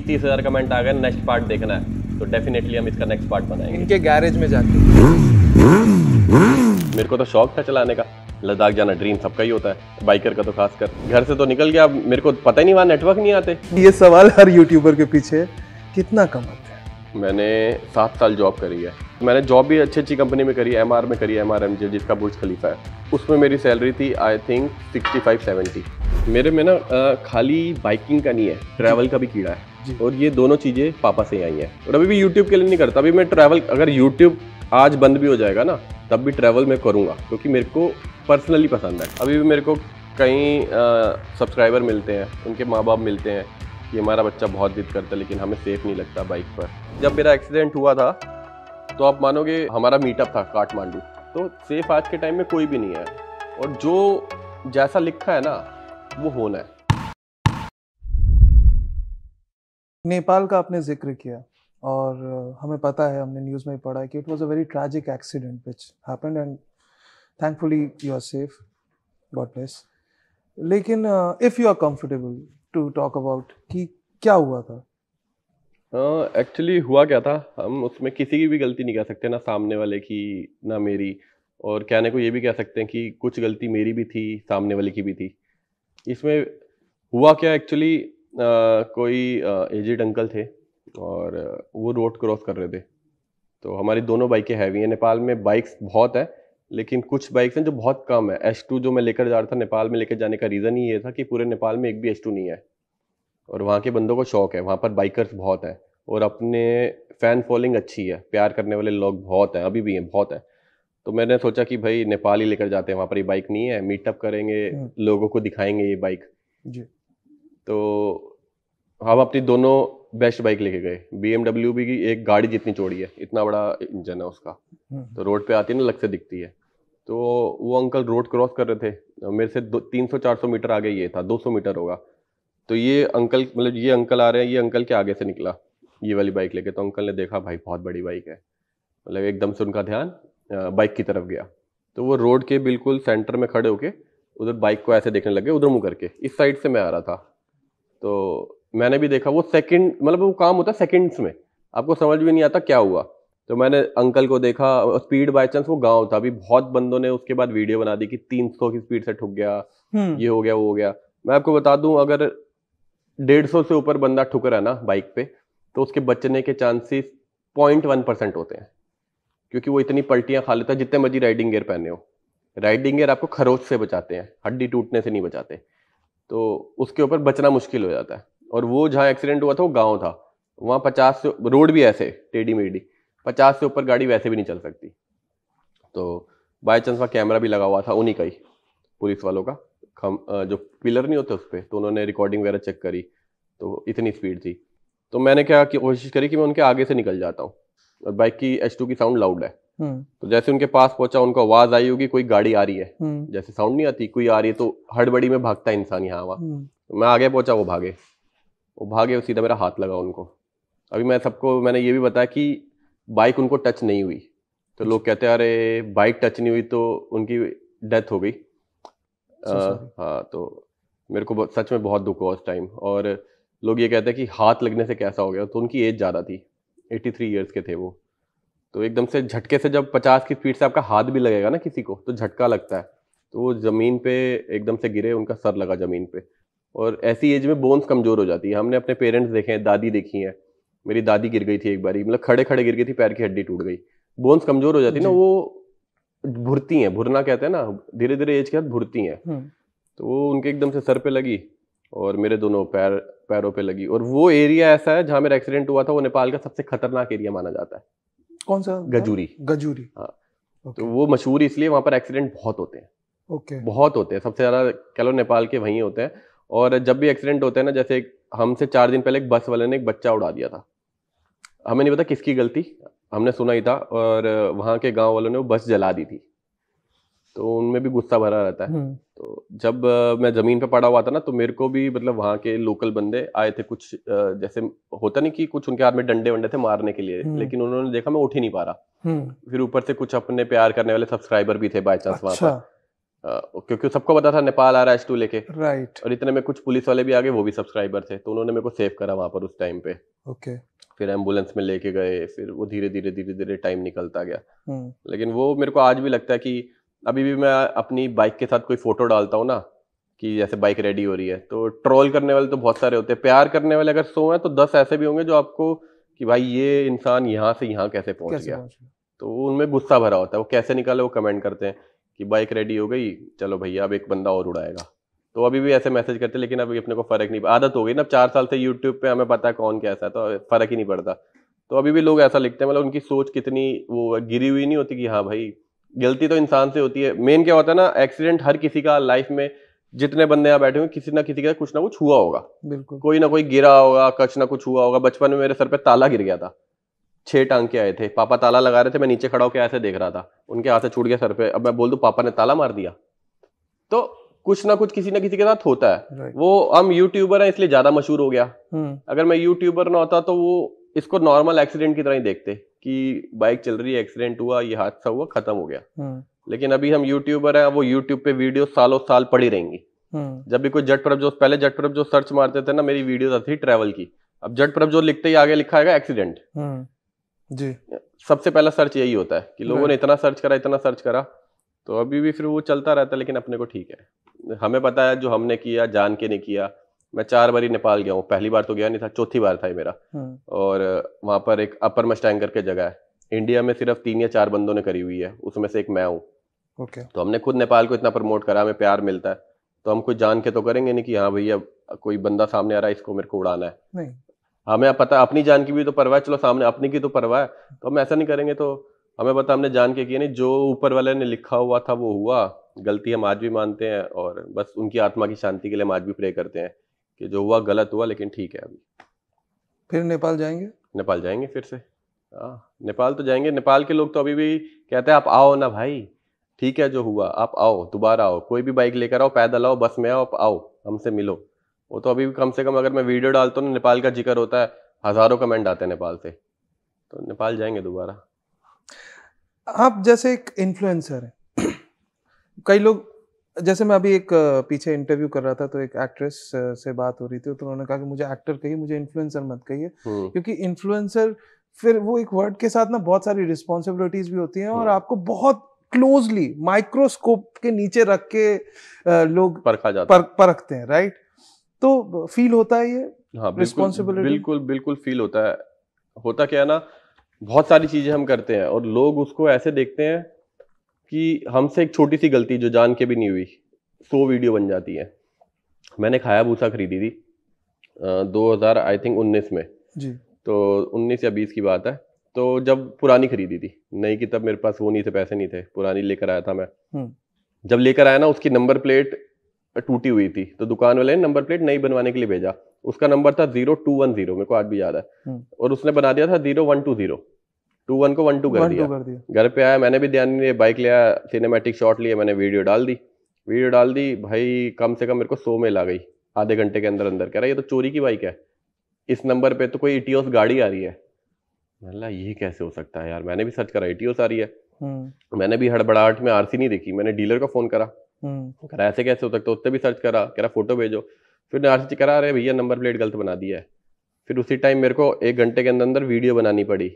बीस तीस हज़ार कमेंट आ गए नेक्स्ट पार्ट देखना है। तो डेफिनेटली हम इसका नेक्स्ट पार्ट बनाएँगे। इनके गैरेज में जाके। मेरे को तो शौक था चलाने का। लद्दाख जाना ड्रीम सबका ही होता है। बाइकर का तो खास कर घर से तो निकल गया मेरे को पता ही नहीं वहाँ नेटवर्क नहीं आते। ये सवाल हर यूट्यूबर के पीछे कितना कमाते हैं? मैंने सात साल जॉब करी है। मैंने जॉब भी अच्छी अच्छी कंपनी में करी है एम में करी है एम आर एम जिसका बुर्ज खलीफा है। उसमें मेरी सैलरी थी I think sixty five seventy मेरे में ना खाली बाइकिंग का नहीं है ट्रैवल का भी कीड़ा है। और ये दोनों चीज़ें पापा से ही आई हैं। और अभी भी यूट्यूब के लिए नहीं करता, अभी मैं ट्रैवल अगर यूट्यूब आज बंद भी हो जाएगा ना, तब भी ट्रैवल मैं करूँगा, क्योंकि मेरे को पर्सनली पसंद है। अभी भी मेरे को कई सब्सक्राइबर मिलते हैं, उनके माँ बाप मिलते हैं कि हमारा बच्चा बहुत जिद करता है, लेकिन हमें सेफ़ नहीं लगता बाइक पर। जब मेरा एक्सीडेंट हुआ था तो आप मानोगे हमारा मीटअप था काठमांडू तो सेफ़ आज के टाइम में कोई भी नहीं है। और जो जैसा लिखा है ना, वो होना है। नेपाल का आपने ज़िक्र किया और हमें पता है हमने न्यूज़ में पढ़ा है कि it was a very tragic accident which happened and thankfully you are safe God bless लेकिन if you are comfortable to talk about कि क्या हुआ था? एक्चुअली uh, हुआ क्या था? हम उसमें किसी की भी गलती नहीं कह सकते ना सामने वाले की ना मेरी। और कहने को ये भी कह सकते हैं कि कुछ गलती मेरी भी थी सामने वाले की भी थी। इसमें हुआ क्या एक्चुअली कोई एजिड अंकल थे और वो रोड क्रॉस कर रहे थे। तो हमारी दोनों बाइकें हैवी हैं। नेपाल में बाइक्स बहुत है लेकिन कुछ बाइक्स हैं जो बहुत कम है। एस टू जो मैं लेकर जा रहा था नेपाल में लेकर जाने का रीज़न ही ये था कि पूरे नेपाल में एक भी एस टू नहीं है। और वहाँ के बंदों को शौक है। वहाँ पर बाइकर्स बहुत हैं और अपने फ़ैन फॉलोइंग अच्छी है। प्यार करने वाले लोग बहुत हैं अभी भी हैं बहुत हैं। तो मैंने सोचा कि भाई नेपाल ही लेकर जाते हैं। वहाँ पर ये बाइक नहीं है। मीटअप करेंगे हम्म। लोगों को दिखाएँगे ये बाइक जी। तो हम अपनी दोनों बेस्ट बाइक लेके गए। बीएमडब्ल्यू भी की एक गाड़ी जितनी चौड़ी है इतना बड़ा इंजन है उसका। हम्म, तो रोड पे आती है ना अलग से दिखती है। तो वो अंकल रोड क्रॉस कर रहे थे। मेरे से दो तीन सौ चार सौ मीटर आगे ये था दो सौ मीटर होगा। तो ये अंकल मतलब ये अंकल आ रहे हैं ये अंकल के आगे से निकला ये वाली बाइक लेके। तो अंकल ने देखा भाई बहुत बड़ी बाइक है। मतलब एकदम से उनका ध्यान बाइक की तरफ़ गया। तो वो रोड के बिल्कुल सेंटर में खड़े होके उधर बाइक को ऐसे देखने लगे उधर मुँह करके। इस साइड से मैं आ रहा था। तो मैंने भी देखा वो सेकंड मतलब वो काम होता है सेकंड्स में। आपको समझ भी नहीं आता क्या हुआ। तो मैंने अंकल को देखा स्पीड बाय चांस वो गाँव था। अभी बहुत बंदों ने उसके बाद वीडियो बना दी कि 300 की स्पीड से ठुक गया हम्म, ये हो गया वो हो गया। मैं आपको बता दूँ अगर 150 से ऊपर बंदा ठुक रहा है ना बाइक पे तो उसके बचने के चांसेस पॉइंट वन परसेंट होते हैं। क्योंकि वो इतनी पलटियाँ खा लेता है जितने मर्ज़ी राइडिंग गियर पहने हो। राइडिंग गियर आपको खरोच से बचाते हैं हड्डी टूटने से नहीं बचाते। तो उसके ऊपर बचना मुश्किल हो जाता है। और वो जहाँ एक्सीडेंट हुआ था, वो गाँव था। वहाँ पचास से, रोड भी ऐसे, टेढ़ी मेढ़ी। पचास से ऊपर गाड़ी वैसे भी नहीं चल सकती। तो बाई चांस वहाँ कैमरा भी लगा हुआ था, उन्हीं का ही, पुलिस वालों का। खम जो पिलर नहीं होते उस पर तो उन्होंने रिकॉर्डिंग वगैरह चेक करी। तो इतनी स्पीड थी। तो मैंने क्या कोशिश करी कि मैं उनके आगे से निकल जाता हूँ। और बाइक की एच की साउंड लाउड है। तो जैसे उनके पास पहुँचा उनको आवाज़ आई होगी कोई गाड़ी आ रही है। हम्म, जैसे साउंड नहीं आती कोई आ रही है तो हड़बड़ी में भागता इंसान यहाँ वहाँ। हम्म, तो मैं आगे पहुँचा वो भागे। वो भागे वो सीधा मेरा हाथ लगा उनको। अभी मैं सबको मैंने ये भी बताया कि बाइक उनको टच नहीं हुई। तो लोग कहते हैं अरे बाइक टच नहीं हुई तो उनकी डेथ हो गई. हाँ तो मेरे को सच में बहुत दुख हुआ उस टाइम और लोग ये कहते हैं कि हाथ लगने से कैसा हो गया? तो उनकी एज ज़्यादा थी। 83 थ्री ईयर्स के थे वो। तो एकदम से झटके से जब 50 की स्पीड से आपका हाथ भी लगेगा ना किसी को तो झटका लगता है। तो वो ज़मीन पे एकदम से गिरे उनका सर लगा ज़मीन पे। और ऐसी एज में बोन्स कमज़ोर हो जाती है। हमने अपने पेरेंट्स देखे हैं दादी देखी है। मेरी दादी गिर गई थी एक बारी मतलब खड़े खड़े गिर गई थी पैर की हड्डी टूट गई। बोन्स कमज़ोर हो जाती है ना वो भुरती हैं भुरना कहते हैं ना धीरे धीरे एज के बाद भुरती हैं। हम्म, तो वो उनके एकदम से सर पे लगी और मेरे दोनों पैर पैरों पे लगी। और वो एरिया ऐसा है जहाँ मेरा एक्सीडेंट हुआ था वो नेपाल का सबसे खतरनाक एरिया माना जाता है। कौन सा गजूरी। गजूरी। हाँ। तो वो मशहूर इसलिए वहाँ पर एक्सीडेंट बहुत होते हैं। ओके। बहुत होते हैं। सबसे ज़्यादा कह लो नेपाल के वहीं होते हैं। और जब भी एक्सीडेंट होते हैं ना जैसे हमसे चार दिन पहले एक बस वाले ने एक बच्चा उड़ा दिया था। हमें नहीं पता किसकी गलती हमने सुना ही था और वहाँ के गाँव वालों ने वो बस जला दी थी। तो उनमें भी गुस्सा भरा रहता है। हम्म, तो जब मैं ज़मीन पे पड़ा हुआ था ना तो मेरे को भी मतलब वहाँ के लोकल बंदे आए थे कुछ जैसे होता नहीं कि कुछ उनके हाथ में डंडे वंडे थे मारने के लिए हम्म। लेकिन उन्होंने देखा मैं उठ ही नहीं पा रहा। हम्म, फिर ऊपर से कुछ अपने प्यार करने वाले सब्सक्राइबर भी थे बाई चांस वहाँ अच्छा। पर। क्योंकि सबको पता था नेपाल आ रहा है टू लेके। राइट। और इतने में कुछ पुलिस वाले भी आ गए वो भी सब्सक्राइबर थे तो उन्होंने मेरे को सेव करा वहाँ पर उस टाइम पे। ओके। फिर एंबुलेंस में लेके गए फिर वो धीरे धीरे धीरे धीरे टाइम निकलता गया। लेकिन वो मेरे को आज भी लगता है कि अभी भी मैं अपनी बाइक के साथ कोई फ़ोटो डालता हूँ ना कि जैसे बाइक रेडी हो रही है तो ट्रोल करने वाले तो बहुत सारे होते हैं। प्यार करने वाले अगर सौ हैं तो दस ऐसे भी होंगे जो आपको कि भाई ये इंसान यहाँ से यहाँ कैसे पहुँच कैसे गया। पहुँचे तो उनमें गुस्सा भरा होता है। वो कैसे निकाले वो कमेंट करते हैं कि बाइक रेडी हो गई चलो भैया अब एक बंदा और उड़ाएगा। तो अभी भी ऐसे मैसेज करते हैं लेकिन अभी अपने को फ़र्क नहीं आदत हो गई ना। चार साल से यूट्यूब पे हमें पता है कौन कैसा है तो फ़र्क ही नहीं पड़ता। तो अभी भी लोग ऐसा लिखते हैं मतलब उनकी सोच कितनी वो गिरी हुई नहीं होती कि हाँ भाई गलती तो इंसान से होती है। मेन क्या होता है ना एक्सीडेंट हर किसी का लाइफ में जितने बंदे यहाँ बैठे हुए किसी ना किसी का कुछ ना कुछ हुआ होगा। बिल्कुल। कोई ना कोई गिरा होगा कुछ ना कुछ हुआ होगा। बचपन में मेरे सर पे ताला गिर गया था। छह टांग के आए थे। पापा ताला लगा रहे थे मैं नीचे खड़ा होकर ऐसे देख रहा था। उनके हाथ से छूट गया सर पे। अब मैं बोल दू पापा ने ताला मार दिया। तो कुछ ना कुछ किसी ना किसी के साथ होता है। वो हम यूट्यूबर हैं इसलिए ज़्यादा मशहूर हो गया। हम्म। अगर मैं यूट्यूबर ना होता तो वो इसको नॉर्मल एक्सीडेंट की तरह ही देखते। कि बाइक चल रही है एक्सीडेंट हुआ ये हादसा हुआ खत्म हो गया। हम्म लेकिन अभी हम यूट्यूबर हैं वो यूट्यूब पे वीडियो सालों साल पड़ी रहेंगी। हम्म जब भी कोई जट प्रभ जो पहले जट प्रभ जो सर्च मारते थे ना मेरी वीडियो आती थी ट्रैवल की। अब जट प्रभ जो लिखते ही आगे लिखा है एक्सीडेंट। हम्म जी। सबसे पहला सर्च यही होता है कि लोगों ने इतना सर्च करा इतना सर्च करा तो अभी भी फिर वो चलता रहता है लेकिन अपने को ठीक है। हमें पता है जो हमने किया जान के नहीं किया मैं चार बार ही नेपाल गया हूँ। पहली बार तो गया नहीं था चौथी बार था ये मेरा। हम्म और वहाँ पर एक अपर मस्टैंग करके जगह है। इंडिया में सिर्फ़ तीन या चार बंदों ने करी हुई है उसमें से एक मैं हूँ। ओके। तो हमने खुद नेपाल को इतना प्रमोट करा हमें प्यार मिलता है। तो हम कुछ जान के तो करेंगे नहीं कि हाँ भैया कोई बंदा सामने आ रहा है इसको मेरे को उड़ाना है। नहीं। हमें पता अपनी जान की भी तो परवाह चलो सामने अपनी की तो परवाह है। तो हम ऐसा नहीं करेंगे तो हमें पता हमने जान के किया नहीं जो ऊपर वाले ने लिखा हुआ था वो हुआ। गलती हम आज भी मानते हैं और बस उनकी आत्मा की शांति के लिए हम आज भी प्रे करते हैं। कि जो हुआ गलत हुआ लेकिन ठीक है अभी। फिर नेपाल जाएँगे? नेपाल जाएँगे फिर से। हाँ नेपाल तो जाएँगे। नेपाल के लोग तो अभी भी कहते हैं आप आओ ना भाई। ठीक है जो हुआ आप आओ दोबारा आओ। कोई भी बाइक लेकर आओ पैदल आओ बस में आओ आप आओ हमसे मिलो। वो तो अभी भी कम से कम अगर मैं वीडियो डालता हूँ ना नेपाल का ज़िक्र होता है हज़ारों कमेंट आते हैं नेपाल से। तो नेपाल जाएँगे दोबारा। आप जैसे एक इन्फ्लुएंसर हैं। कई लोग जैसे मैं अभी एक पीछे इंटरव्यू कर रहा था तो एक एक्ट्रेस से बात हो रही थी तो उन्होंने कहा कि मुझे एक्टर कहिए मुझे इन्फ्लुएंसर मत कहिए हम्म। क्योंकि इन्फ्लुएंसर फिर वो एक वर्ड के साथ ना बहुत सारी रिस्पॉन्सिबिलिटीज भी होती हैं और हम्म। आपको बहुत क्लोजली माइक्रोस्कोप के नीचे रख के लोग परखा जाता पर, परखते हैं राइट तो फील होता है ये है बिल्कुल बिल्कुल बिल्कुल फील होता है। होता क्या है ना बहुत सारी चीज़ें हम करते हैं और लोग उसको ऐसे देखते हैं कि हमसे एक छोटी सी गलती जो जान के भी नहीं हुई सो वीडियो बन जाती है। मैंने खाया भूसा खरीदी थी दो हज़ार आई थिंक उन्नीस में। जी। तो उन्नीस या बीस की बात है। तो जब पुरानी खरीदी थी नई की तब मेरे पास वो नहीं थे पैसे नहीं थे पुरानी लेकर आया था मैं। हम्म। जब लेकर आया ना उसकी नंबर प्लेट टूटी हुई थी तो दुकान वाले ने नंबर प्लेट नई बनवाने के लिए भेजा। उसका नंबर था ज़ीरो टू वन ज़ीरो मेरे को आज भी याद है। हम्म। और उसने बना दिया था zero one two zero. Two one को वन टू कर दिया। घर पे आया मैंने भी ध्यान नहीं दिया बाइक लिया सिनेमेटिक शॉट लिए मैंने वीडियो डाल दी। वीडियो डाल दी भाई कम से कम मेरे को सौ में ला गई आधे घंटे के अंदर अंदर। कह रहा ये तो चोरी की बाइक है। इस नंबर पे तो कोई इटियोस गाड़ी आ रही है। बोला, ये कैसे हो सकता है यार? मैंने भी सर्च करा इटियोस आ रही है। हम्म। मैंने भी हड़बड़ाहट में आरसी नहीं देखी मैंने डीलर को फ़ोन करा। हम्म। कह रहा ऐसे कैसे हो सकता है? उससे भी सर्च करा कह रहा फ़ोटो भेजो। फिर आरसी करा रहे भैया नंबर प्लेट गलत बना दिया है। फिर उसी टाइम मेरे को एक घंटे के अंदर अंदर वीडियो बनानी पड़ी।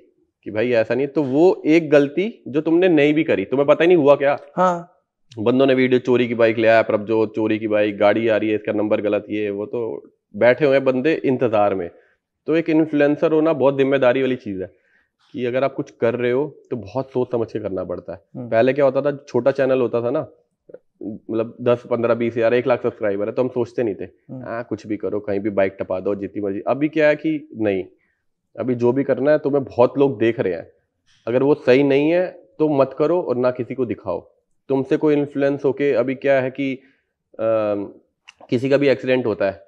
कि भाई ऐसा नहीं है। तो वो एक गलती जो तुमने नहीं भी करी। तुम्हें पता ही नहीं हुआ क्या? हाँ। बंदों ने वीडियो चोरी की बाइक ले आया प्रभजोत चोरी की बाइक गाड़ी आ रही है इसका नंबर गलत ये है, वो तो बैठे हुए बंदे इंतज़ार में। तो एक इन्फ्लुएंसर होना बहुत ज़िम्मेदारी वाली चीज़ है कि अगर आप कुछ कर रहे हो तो बहुत सोच समझ के करना पड़ता है। हम्म। पहले क्या होता था छोटा चैनल होता था ना मतलब दस पंद्रह बीस हज़ार एक लाख सब्सक्राइबर है तो हम सोचते नहीं थे। हम्म। हाँ कुछ भी करो कहीं भी बाइक टपा दो जितनी मर्ज़ी। अभी क्या है कि नहीं अभी जो भी करना है तुम्हें बहुत लोग देख रहे हैं। अगर वो सही नहीं है तो मत करो और ना किसी को दिखाओ। तुमसे कोई इन्फ्लुएंस होके अभी क्या है कि अम, किसी का भी एक्सीडेंट होता है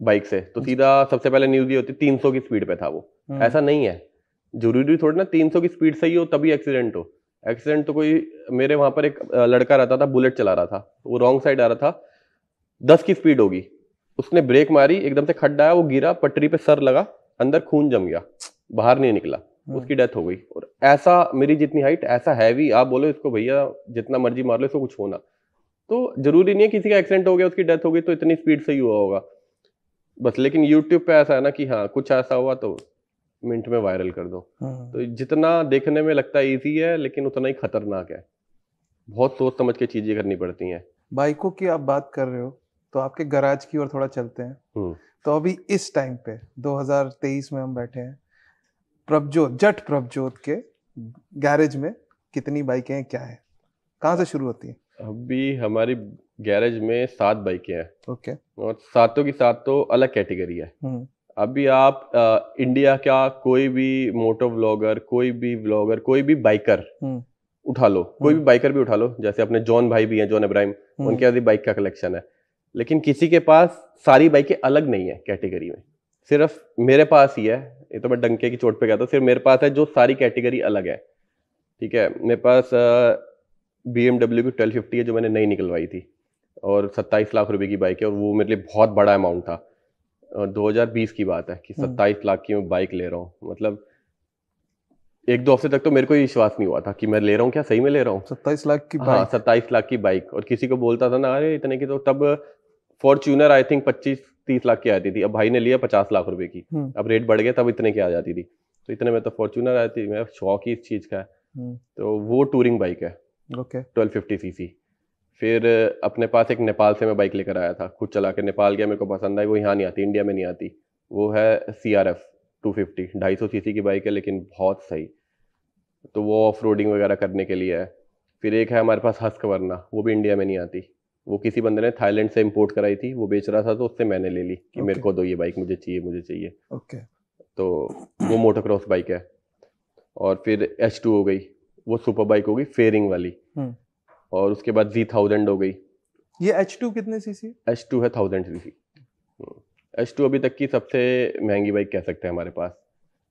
बाइक से तो सीधा सबसे पहले न्यूज़ ये होती तीन सौ की स्पीड पे था वो। हम्म, ऐसा नहीं है। ज़रूरी थोड़ी ना तीन सौ की स्पीड सही हो तभी एक्सीडेंट हो। एक्सीडेंट तो कोई मेरे वहाँ पर एक लड़का रहता था बुलेट चला रहा था। वो रॉन्ग साइड आ रहा था। दस की स्पीड होगी। उसने ब्रेक मारी एकदम से खड्डा आया वो गिरा पटरी पे सर लगा। अंदर खून जम गया बाहर नहीं निकला हम्म, उसकी डेथ हो गई। और ऐसा मेरी जितनी हाइट ऐसा हैवी आप बोलो इसको भैया जितना मर्ज़ी मार लो इसको कुछ होना तो ज़रूरी नहीं है किसी का एक्सीडेंट हो गया उसकी डेथ हो गई तो इतनी स्पीड से ही हुआ होगा। बस लेकिन यूट्यूब पे ऐसा है ना कि हाँ कुछ ऐसा हुआ तो मिनट में वायरल कर दो। हम्म, तो जितना देखने में लगता है इजी है लेकिन उतना ही खतरनाक है। बहुत सोच समझ के चीज़ें करनी पड़ती हैं। बाइकों की आप बात कर रहे हो तो आपके गराज की ओर थोड़ा चलते हैं। हम्म। तो अभी इस टाइम पे 2023 में हम बैठे हैं। प्रभजोत जट प्रभजोत के गैरेज में कितनी बाइकें हैं क्या है? कहाँ से शुरू होती है? अभी हमारी गैरेज में सात बाइकें हैं। ओके और सातों की सात तो अलग कैटेगरी है। हम्म। अभी आप अ, इंडिया का कोई भी मोटो व्लॉगर कोई भी व्लॉगर कोई भी बाइकर हम्म। उठा लो। कोई भी हम्म। बाइकर भी उठा लो। जैसे अपने जॉन भाई भी हैं जॉन इब्राहिम उनके पास बाइक का कलेक्शन है। लेकिन किसी के पास सारी बाइकें अलग नहीं है कैटेगरी में। सिर्फ़ मेरे पास ही है ये तो मैं डंके की चोट पे गया था सिर्फ़ मेरे पास है जो सारी कैटेगरी अलग है। ठीक है मेरे पास बी एमडब्ल्यू की ट्वेल्व फिफ्टी है जो मैंने नई निकलवाई थी और सत्ताईस लाख रुपए की बाइक है और वो मेरे लिए बहुत बड़ा अमाउंट था। और 2020 की बात है कि हम्म। सत्ताईस लाख की मैं बाइक ले रहा हूँ। मतलब एक दो हफ़्ते तक तो मेरे को विश्वास नहीं हुआ था कि मैं ले रहा हूँ क्या? सही में ले रहा हूँ। सत्ताईस लाख की हाँ सत्ताईस लाख की बाइक। और किसी को बोलता था ना अरे इतने की तो तब फॉर्च्यूनर आई थिंक पच्चीस तीस लाख की आती थी। अब भाई ने लिया पचास लाख रुपए की। हम्म, अब रेट बढ़ गया तब इतने की आ जाती थी। तो इतने में तो फॉर्च्यूनर आती थी मेरा शौक ही इस चीज़ का है। हम्म, तो वो टूरिंग बाइक है। Okay twelve fifty C C फिर अपने पास एक नेपाल से मैं बाइक लेकर आया था। खुद चला के नेपाल गया मेरे को पसंद आई। वो यहाँ नहीं आती इंडिया में नहीं आती। वो है C R F two fifty ढाई सौ सी सी की बाइक है लेकिन बहुत सही। तो वो ऑफ़ रोडिंग वगैरह करने के लिए है। फिर एक है हमारे पास हस्क वरना वो भी इंडिया में नहीं आती। वो किसी बंदे ने थाईलैंड से इंपोर्ट कराई थी वो बेच रहा था तो उससे मैंने ले ली कि okay. मेरे को दो ये बाइक मुझे चाहिए मुझे चाहिए। Okay okay. तो वो मोटोक्रॉस बाइक है। और फिर एच टू हो गई वो सुपर बाइक हो गई फेयरिंग वाली। हम्म। और उसके बाद जी थाउज़ेंड हो गई। ये एच टू कितने सीसी है एच टू है thousand C C. H two अभी तक की सबसे महँगी बाइक कह सकते हैं हमारे पास।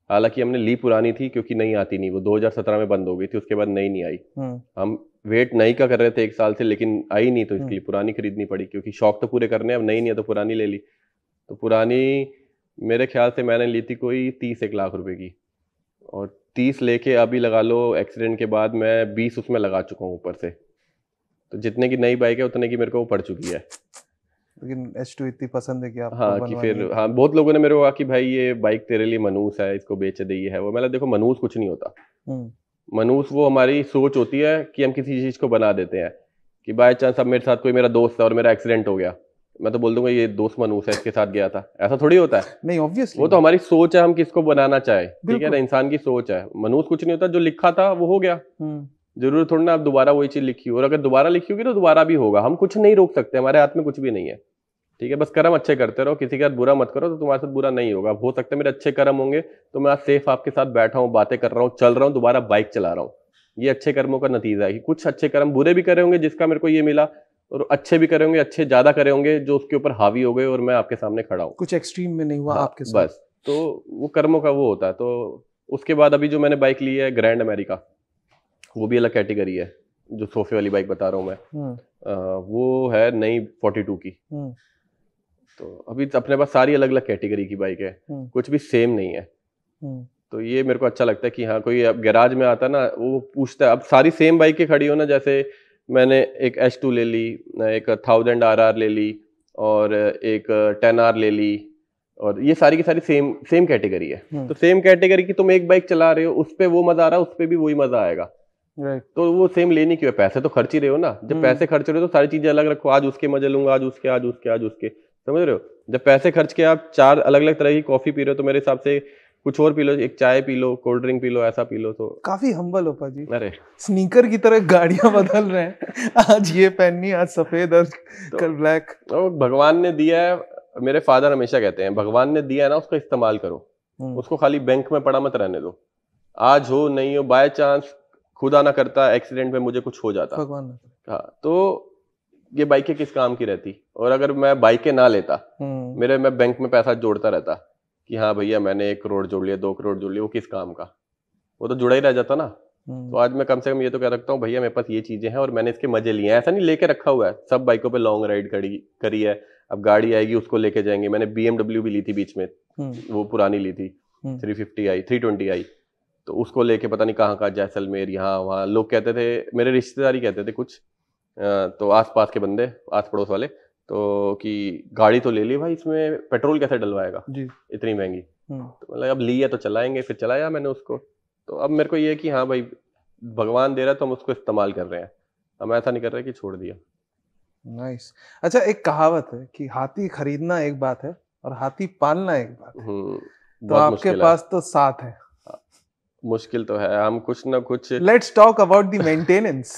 हालाँकि हमने ली पुरानी थी क्योंकि नहीं आती नहीं वो 2017 में बंद हो गई थी उसके बाद नई नहीं आई। हम्म, हम वेट नई का कर रहे थे एक साल से लेकिन आई नहीं तो इसके हम्म। लिए पुरानी खरीदनी पड़ी क्योंकि शौक तो पूरे करने अब नई नहीं है तो पुरानी ले ली। तो पुरानी मेरे ख्याल से मैंने ली थी कोई तीस एक लाख रुपए की। और तीस लेके अभी लगा लो एक्सीडेंट के बाद मैं बीस उसमें लगा चुका हूँ ऊपर से। तो जितने की नई बाइक है उतने की मेरे को पड़ चुकी है। लेकिन एच टू इतनी पसंद है कि आपको हाँ कि फिर हाँ बहुत लोगों ने मेरे को कहा कि भाई ये बाइक तेरे लिए मनूस है इसको बेच दे ये है वो। मतलब देखो मनूस कुछ नहीं होता। हम्म, मनूस वो हमारी सोच होती है कि हम किसी चीज़ को बना देते हैं कि बाय चांस अब मेरे साथ कोई मेरा दोस्त है और मेरा एक्सीडेंट हो गया। मैं तो बोल दूँगा ये दोस्त मनूस है इसके साथ गया था। ऐसा थोड़ी होता है। नहीं ऑब्वियसली वो तो हमारी सोच है हम किसको बनाना चाहे। ठीक है ना? इंसान की सोच है। मनूस कुछ नहीं होता जो लिखा था वो हो गया। ज़रूर थोड़ी ना आप दोबारा वही चीज़ लिखी हो। और अगर दोबारा लिखी होगी तो दोबारा भी होगा। हम कुछ नहीं रोक सकते हमारे हाथ में कुछ भी नहीं है। ठीक है? बस कर्म अच्छे करते रहो किसी के साथ बुरा मत करो तो तुम्हारे साथ बुरा नहीं होगा। हो सकता है मेरे अच्छे कर्म होंगे तो मैं आज सेफ़ आपके साथ बैठा हूँ बातें कर रहा हूँ चल रहा हूँ दोबारा बाइक चला रहा हूँ। ये अच्छे कर्मों का नतीजा है कि कुछ अच्छे कर्म बुरे भी करे होंगे जिसका मेरे को ये मिला और अच्छे भी करे होंगे अच्छे ज़्यादा करे होंगे जो उसके ऊपर हावी हो गए और मैं आपके सामने खड़ा हूँ। कुछ एक्सट्रीम में नहीं हुआ हाँ, आपके साथ। बस। तो वो कर्मों का वो होता है। तो उसके बाद अभी जो मैंने बाइक ली है ग्रैंड अमेरिका वो भी अलग कैटेगरी है जो सोफे वाली बाइक बता रहा हूँ मैं। हम्म, अ, वो है नई 42 की। हम्म, तो अभी तो अपने पास सारी अलग अलग कैटेगरी की बाइक है। हम्म। कुछ भी सेम नहीं है। हम्म, तो ये मेरे को अच्छा लगता है कि हाँ कोई अब गैराज में आता है ना वो पूछता है अब सारी सेम बाइकें खड़ी हो ना जैसे मैंने एक एच टू ले ली एक थाउज़ेंड आर आर ले ली और एक टेन आर ले ली और ये सारी की सारी सेम सेम कैटेगरी है। हम्म, तो सेम कैटेगरी की तुम एक बाइक चला रहे हो उस पर वो मज़ा आ रहा है उस पर भी वही मज़ा आएगा। तो वो सेम लेनी क्यों है पैसे तो खर्च ही रहे हो ना। जब। पैसे खर्च रहे हो तो सारी चीज़ें अलग रखो आज उसके मज़े लूँगा आज उसके आज उसके आज उसके। समझ रहे हो? जब पैसे खर्च के आप चार अलग अलग तरह की कॉफ़ी पी रहे हो तो मेरे हिसाब से कुछ और पी लो एक चाय पी लो कोल्ड ड्रिंक पी लो ऐसा पी लो तो काफ़ी हम्बल हो पाजी। अरे। स्नीकर की तरह गाड़ियाँ बदल रहे हैं। आज ये पहननी आज सफ़ेद और तो- कल ब्लैक तो भगवान ने दिया है मेरे फादर हमेशा कहते हैं भगवान ने दिया है ना उसका इस्तेमाल करो। हम्म, उसको खाली बैंक में पड़ा मत रहने दो। आज हो नहीं हो बाय चांस खुदा ना करता एक्सीडेंट में मुझे कुछ हो जाता। भगवान हाँ तो ये बाइकें किस काम की रहती? और अगर मैं बाइकें ना लेता हम्म, मेरे मैं बैंक में पैसा जोड़ता रहता कि हाँ भैया मैंने एक करोड़ जोड़ लिया दो करोड़ जोड़ लिया वो किस काम का? वो तो जुड़ा ही रह जाता ना। हम्म, तो आज मैं कम से कम ये तो कह सकता हूँ भैया मेरे पास ये चीज़ें हैं और मैंने इसके मज़े लिए हैं। ऐसा नहीं लेके रखा हुआ है सब बाइकों पे लॉन्ग राइड करी करी है अब गाड़ी आएगी उसको लेके जाएँगे। मैंने बी भी ली थी बीच में हम्म, वो पुरानी ली थी। थ्री फिफ्टी आई थ्री ट्वेंटी आई। तो उसको लेके पता नहीं कहाँ कहाँ जैसलमेर यहाँ वहाँ लोग कहते थे मेरे रिश्तेदार ही कहते थे कुछ तो आसपास के बंदे आस पड़ोस वाले तो कि गाड़ी तो ले ली भाई इसमें पेट्रोल कैसे डलवाएगा? जी। इतनी महँगी। हम्म। तो मतलब अब ली है तो चलाएँगे फिर चलाया मैंने उसको। तो अब मेरे को ये है कि हाँ भाई भगवान दे रहा है तो हम उसको इस्तेमाल कर रहे हैं। हम ऐसा नहीं कर रहे कि छोड़ दिया। नाइस। अच्छा एक कहावत है कि हाथी खरीदना एक बात है और हाथी पालना एक बात है। हम्म तो आपके पास तो सात है। मुश्किल तो है हम कुछ ना कुछ let's talk about the maintenance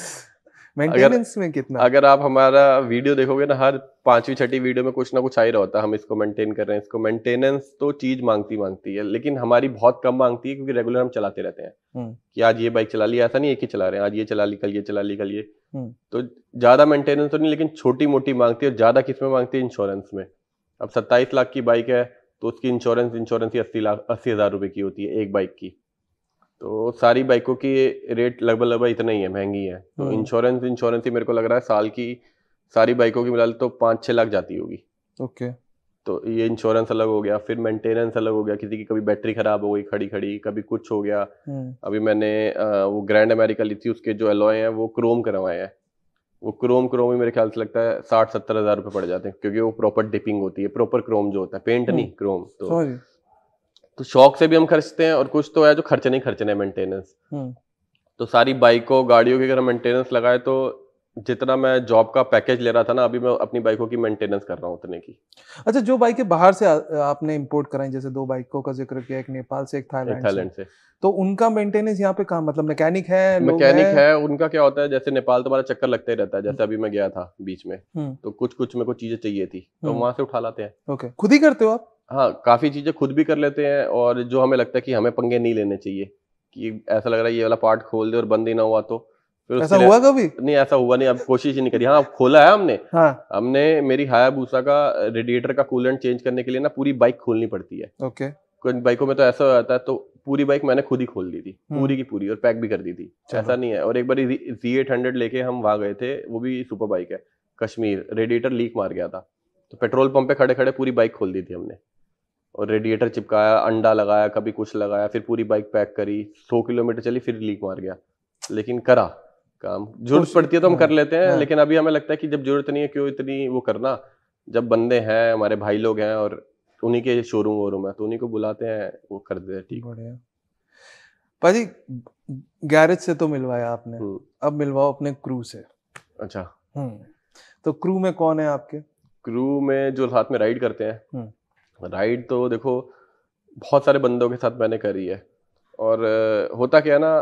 maintenance में कितना? अगर आप हमारा वीडियो देखोगे ना हर पांचवी छठी वीडियो में कुछ ना कुछ आ ही रहा होता है। हम इसको मेंटेन कर रहे हैं इसको मेंटेनेंस तो चीज़ मांगती मांगती है लेकिन हमारी बहुत कम मांगती है क्योंकि रेगुलर हम चलाते रहते हैं। हम्म। कि आज ये बाइक चला ली ऐसा नहीं एक ही चला रहे हैं आज ये चला ली कल ये चला ली कल ये। हम्म। तो ज़्यादा मेंटेनेंस तो नहीं लेकिन छोटी मोटी मांगती है और ज़्यादा किसमें मांगती है इंश्योरेंस में। अब सत्ताईस लाख की बाइक है तो उसकी इंश्योरेंस इंश्योरेंस ही अस्सी लाख अस्सी हज़ार रुपए की होती है एक बाइक की। तो सारी बाइकों की रेट लगभग लगभग इतना ही है महँगी है। तो हम्म। इंश्योरेंस इंश्योरेंस ही मेरे को लग रहा है साल की सारी बाइकों की मिला तो पाँच छः लाख जाती होगी। ओके। तो ये इंश्योरेंस अलग हो गया फिर मेंटेनेंस अलग हो गया किसी की कभी बैटरी खराब हो गई खड़ी खड़ी कभी कुछ हो गया। हम्म। अभी मैंने वो ग्रैंड अमेरिका ली थी उसके जो एलॉय हैं वो क्रोम करवाए हैं। वो क्रोम क्रोम ही मेरे ख्याल से लगता है साठ सत्तर हज़ार रुपये पड़ जाते हैं क्योंकि वो प्रॉपर डिपिंग होती है प्रॉपर क्रोम जो होता है पेंट नहीं हम्म। क्रोम तो तो शौक से भी हम खर्चते हैं और कुछ तो है जो खर्चने नहीं खर्चने हैं मेंटेनेंस हम्म। तो सारी बाइकों गाड़ियों की अगर हम मेंटेनेंस लगाए तो जितना मैं जॉब का पैकेज ले रहा था ना अभी मैं अपनी बाइकों की मेंटेनेंस कर रहा हूँ उतने की। अच्छा जो बाइकें बाहर से आ- आपने इंपोर्ट कराई जैसे दो बाइकों का ज़िक्र किया एक नेपाल से एक थाईलैंड से थाईलैंड से। तो उनका मेंटेनेंस यहाँ पे कहाँ मतलब मैकेनिक है मैकेनिक हैं? है उनका क्या होता है जैसे नेपाल तुम्हारा चक्कर लगता ही रहता है जैसे अभी मैं गया था बीच में हम्म। तो कुछ कुछ मेरे को चीज़ें चाहिए थी तो हम्म। वहाँ से उठा लाते हैं। ओके खुद ही करते हो आप? हाँ काफ़ी चीज़ें खुद भी कर लेते हैं और जो हमें लगता है कि हमें पंगे नहीं लेने चाहिए कि ऐसा लग रहा है ये वाला पार्ट खोल दे और बंद ही ना हुआ तो। ऐसा हुआ कभी? नहीं ऐसा हुआ नहीं अब कोशिश ही नहीं करी। हाँ खोला है हमने। हाँ। हमने मेरी हायाबूसा का रेडिएटर का कूलेंट चेंज करने के लिए ना पूरी बाइक खोलनी पड़ती है। ओके। कुछ बाइकों में तो ऐसा हो जाता है तो पूरी बाइक मैंने खुद ही खोल दी थी। हम्म। पूरी की पूरी और पैक भी कर दी थी। ऐसा नहीं है। और एक बार जी एट हंड्रेड लेके हम वहाँ गए थे वो भी सुपर बाइक है कश्मीर। रेडिएटर लीक मार गया था। तो पेट्रोल पंप पे खड़े खड़े पूरी बाइक खोल दी थी हमने। और रेडिएटर चिपकाया अंडा लगाया कभी कुछ लगाया फिर पूरी बाइक पैक करी सौ किलोमीटर चली फिर लीक मार गया। लेकिन करा। काम। ज़रूरत पड़ती है तो हम कर हाँ, लेते हैं हाँ। लेकिन अभी हमें लगता है कि जब ज़रूरत नहीं है क्यों इतनी वो करना? जब बंदे हैं हमारे भाई लोग हैं और उन्हीं के शोरूम वोरूम है तो उन्हीं को बुलाते हैं वो कर देते हैं ठीक। बढ़िया। पाजी गैरेज से तो मिलवाया आपने। हम्म, अब मिलवाओ अपने क्रू से। अच्छा। हम्म। तो क्रू में कौन है आपके? क्रू में जो साथ में राइड करते हम्म। हैं राइड तो देखो बहुत सारे बंदों के साथ मैंने करी है। और होता क्या है ना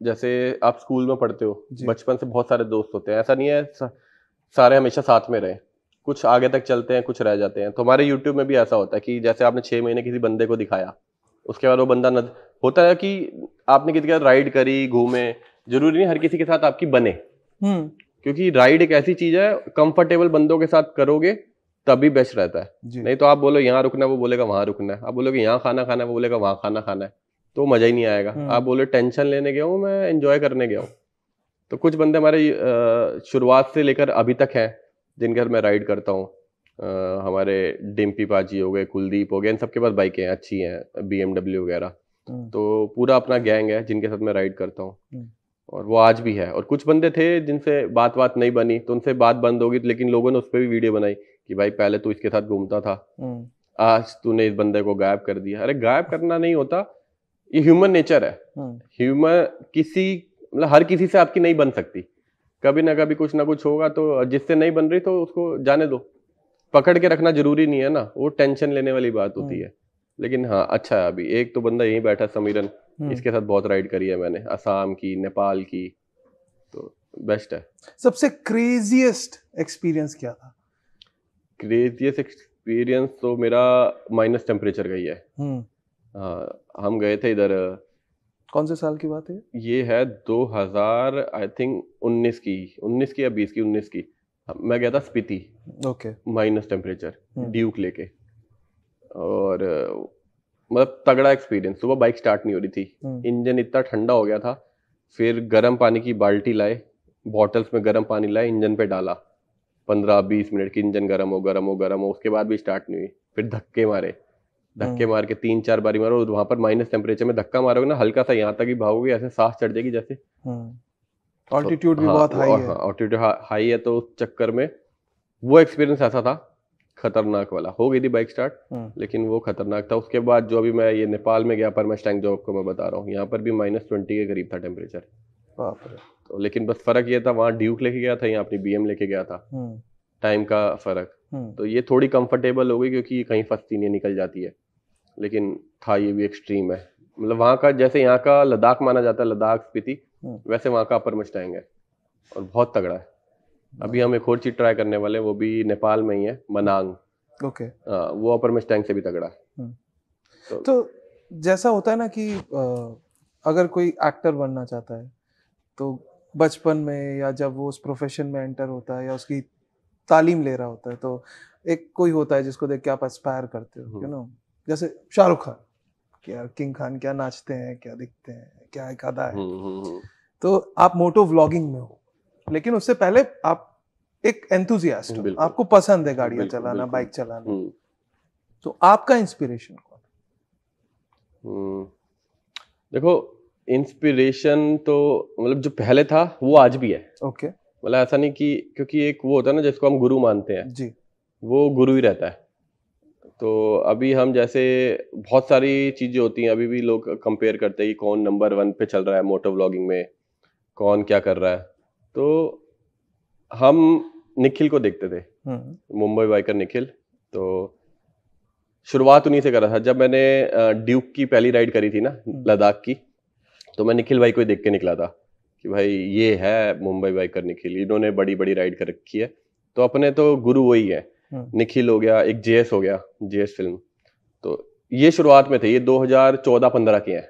जैसे आप स्कूल में पढ़ते हो बचपन से बहुत सारे दोस्त होते हैं। ऐसा नहीं है सारे हमेशा साथ में रहे। कुछ आगे तक चलते हैं कुछ रह जाते हैं। तो हमारे यूट्यूब में भी ऐसा होता है कि जैसे आपने छह महीने किसी बंदे को दिखाया उसके बाद वो बंदा न होता है कि आपने किसी के साथ राइड करी घूमे। ज़रूरी नहीं हर किसी के साथ आपकी बने। हम्म। क्योंकि राइड एक ऐसी चीज़ है कंफर्टेबल बंदों के साथ करोगे तभी बेस्ट रहता है। नहीं तो आप बोलो यहाँ रुकना है वो बोलेगा वहाँ रुकना है। आप बोलोगे यहाँ खाना खाना है वो बोलेगा वहाँ खाना खाना है। तो मज़ा ही नहीं आएगा। हम्म। आप बोले टेंशन लेने गया हूँ मैं एंजॉय करने गया हूँ। तो कुछ बंदे हमारे शुरुआत से लेकर अभी तक हैं जिनके मैं राइड करता हूँ। हमारे डिम्पी पाजी हो गए कुलदीप हो गए इन सबके पास बाइकें हैं अच्छी हैं बीएमडब्ल्यू वगैरह। हम्म, तो पूरा अपना गैंग है जिनके साथ मैं राइड करता हूँ। हम्म। और वो आज भी है। और कुछ बंदे थे जिनसे बात बात नहीं बनी तो उनसे बात बंद होगी लेकिन लोगों ने उस पर भी वीडियो बनाई कि भाई पहले तू इसके साथ घूमता था। आज तूने इस बंदे को गायब कर दिया। अरे गायब करना नहीं होता ये ह्यूमन नेचर है। ह्यूमन किसी मतलब हर किसी से आपकी नहीं बन सकती। कभी ना कभी कुछ ना कुछ होगा तो जिससे नहीं बन रही तो उसको जाने दो। पकड़ के रखना ज़रूरी नहीं है ना वो टेंशन लेने वाली बात होती हम्म। है। लेकिन हाँ अच्छा है अभी एक तो बंदा यहीं बैठा समीरन। हम्म। इसके साथ बहुत राइड करी है मैंने असम की नेपाल की तो बेस्ट है। सबसे क्रेजीएस्ट एक्सपीरियंस क्या था? क्रेजियस्ट एक्सपीरियंस तो मेरा माइनस टेम्परेचर का ही है। हाँ। हम गए थे इधर कौन से साल की बात है? ये है 2000 आई थिंक 19 की 19 की या 20 की 19 की। मैं गया था स्पीति ओके। माइनस टेम्परेचर हम्म। ड्यूक लेके। और मतलब तगड़ा एक्सपीरियंस सुबह बाइक स्टार्ट नहीं हो रही थी। हम्म, इंजन इतना ठंडा हो गया था फिर गर्म पानी की बाल्टी लाए बॉटल्स में गर्म पानी लाए इंजन पे डाला। पंद्रह बीस मिनट की इंजन गर्म हो गर्म हो गर्म हो उसके बाद भी स्टार्ट नहीं हुई फिर धक्के मारे। धक्के हम्म। मार के तीन चार बारी मारो वहाँ पर माइनस टेम्परेचर में धक्का मारोगे ना हल्का सा यहाँ तक ही भागोगे ऐसे सांस चढ़ जाएगी जैसे। हम्म, ऑल्टीट्यूड भी हाँ, बहुत हाई है हाँ। ऑल्टीट्यूड हाई है तो उस चक्कर में वो एक्सपीरियंस ऐसा था खतरनाक वाला। हो गई थी बाइक स्टार्ट लेकिन वो खतरनाक था। उसके बाद जो अभी मैं ये नेपाल में गया परमस्टैंग जो आपको मैं बता रहा हूँ यहाँ पर भी माइनस ट्वेंटी के करीब था टेम्परेचर तो लेकिन बस फ़र्क ये था वहाँ ड्यूक लेके गया था यहाँ अपनी बीएम लेके गया था। टाइम का फ़र्क। तो ये थोड़ी कंफर्टेबल हो गई क्योंकि ये कहीं फंसती नहीं निकल जाती है। लेकिन था ये भी एक्सट्रीम है। मतलब वहाँ का जैसे यहाँ का लद्दाख माना जाता है लद्दाख स्पीति हम्म। वैसे वहाँ का अपर मस्टैंग है और बहुत तगड़ा है। अभी हम एक और चीज़ ट्राई करने वाले हैं वो भी नेपाल में ही है मनांग। ओके। हाँ, वो अपर मस्टैंग से भी तगड़ा है। तो तो जैसा होता है ना कि अगर कोई एक्टर बनना चाहता है तो बचपन में या जब वो उस प्रोफेशन में एंटर होता है या उसकी तालीम ले रहा होता है तो एक कोई होता है जिसको देख के आप एस्पायर करते हो यू हम्म। नो जैसे शाहरुख खान कि यार किंग खान क्या नाचते हैं क्या दिखते हैं क्या एक अदा है। हम्म, हम्म। तो आप मोटो व्लॉगिंग में हो लेकिन उससे पहले आप एक एंथुजियास्ट हो आपको पसंद है गाड़ियाँ चलाना बाइक चलाना। तो आपका इंस्पिरेशन कौन। देखो इंस्पिरेशन तो मतलब जो पहले था वो आज भी है। ओके मतलब ऐसा नहीं कि क्योंकि एक वो होता है ना जिसको हम गुरु मानते हैं जी। वो गुरु ही रहता है। तो अभी हम जैसे बहुत सारी चीज़ें होती हैं अभी भी लोग कंपेयर करते हैं कि कौन नंबर वन पे चल रहा है मोटो व्लॉगिंग में कौन क्या कर रहा है। तो हम निखिल को देखते थे हम्म। मुंबई बाइकर निखिल। तो शुरुआत उन्हीं से करा था जब मैंने ड्यूक की पहली राइड करी थी ना लद्दाख की तो मैं निखिल भाई को ही देख के निकला था। कि भाई ये है मुंबई बाइकर निखिल इन्होंने बड़ी बड़ी राइड कर रखी है। तो अपने तो गुरु वही है। हम्म। निखिल हो गया एक जेएस हो गया जेएस फ़िल्म तो ये शुरुआत में थे ये 2014-15 के हैं।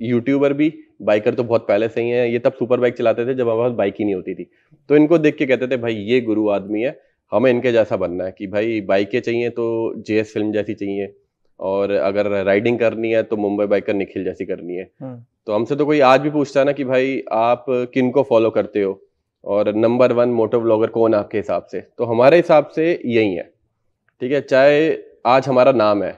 यूट्यूबर भी बाइकर तो बहुत पहले से ही हैं। ये तब सुपर बाइक चलाते थे जब हमारे पास बाइक ही नहीं होती थी। तो इनको देख के कहते थे भाई ये गुरु आदमी है हमें इनके जैसा बनना है कि भाई बाइकें चाहिए तो जेएस फ़िल्म जैसी चाहिए। और अगर राइडिंग करनी है तो मुंबई बाइकर निखिल जैसी करनी है। हम्म तो हमसे तो कोई आज भी पूछता है ना कि भाई आप किन को फॉलो करते हो? और नंबर वन मोटो व्लॉगर कौन है आपके हिसाब से? तो हमारे हिसाब से यही है। ठीक है चाहे आज हमारा नाम है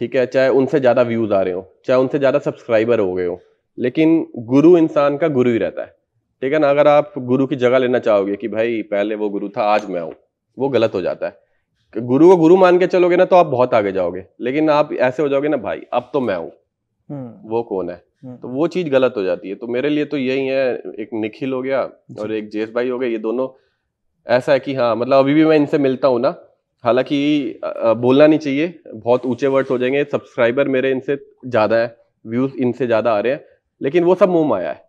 ठीक है चाहे उनसे ज़्यादा व्यूज़ आ रहे हो चाहे उनसे ज़्यादा सब्सक्राइबर हो गए हो लेकिन गुरु इंसान का गुरु ही रहता है। ठीक है ना अगर आप गुरु की जगह लेना चाहोगे कि भाई पहले वो गुरु था आज मैं हूँ वो गलत हो जाता है। गुरु को गुरु मान के चलोगे ना तो आप बहुत आगे जाओगे। लेकिन आप ऐसे हो जाओगे ना भाई अब तो मैं हूँ। हम्म। वो कौन है? हम्म। तो वो चीज़ गलत हो जाती है। तो मेरे लिए तो यही है एक निखिल हो गया और एक जेस भाई हो गया ये दोनों ऐसा है कि हाँ मतलब अभी भी मैं इनसे मिलता हूँ ना हालाँकि बोलना नहीं चाहिए। बहुत ऊँचे वर्ड्स हो जाएँगे सब्सक्राइबर मेरे इनसे ज़्यादा है व्यूज़ इनसे ज़्यादा आ रहे हैं लेकिन वो सब मुँह माया है।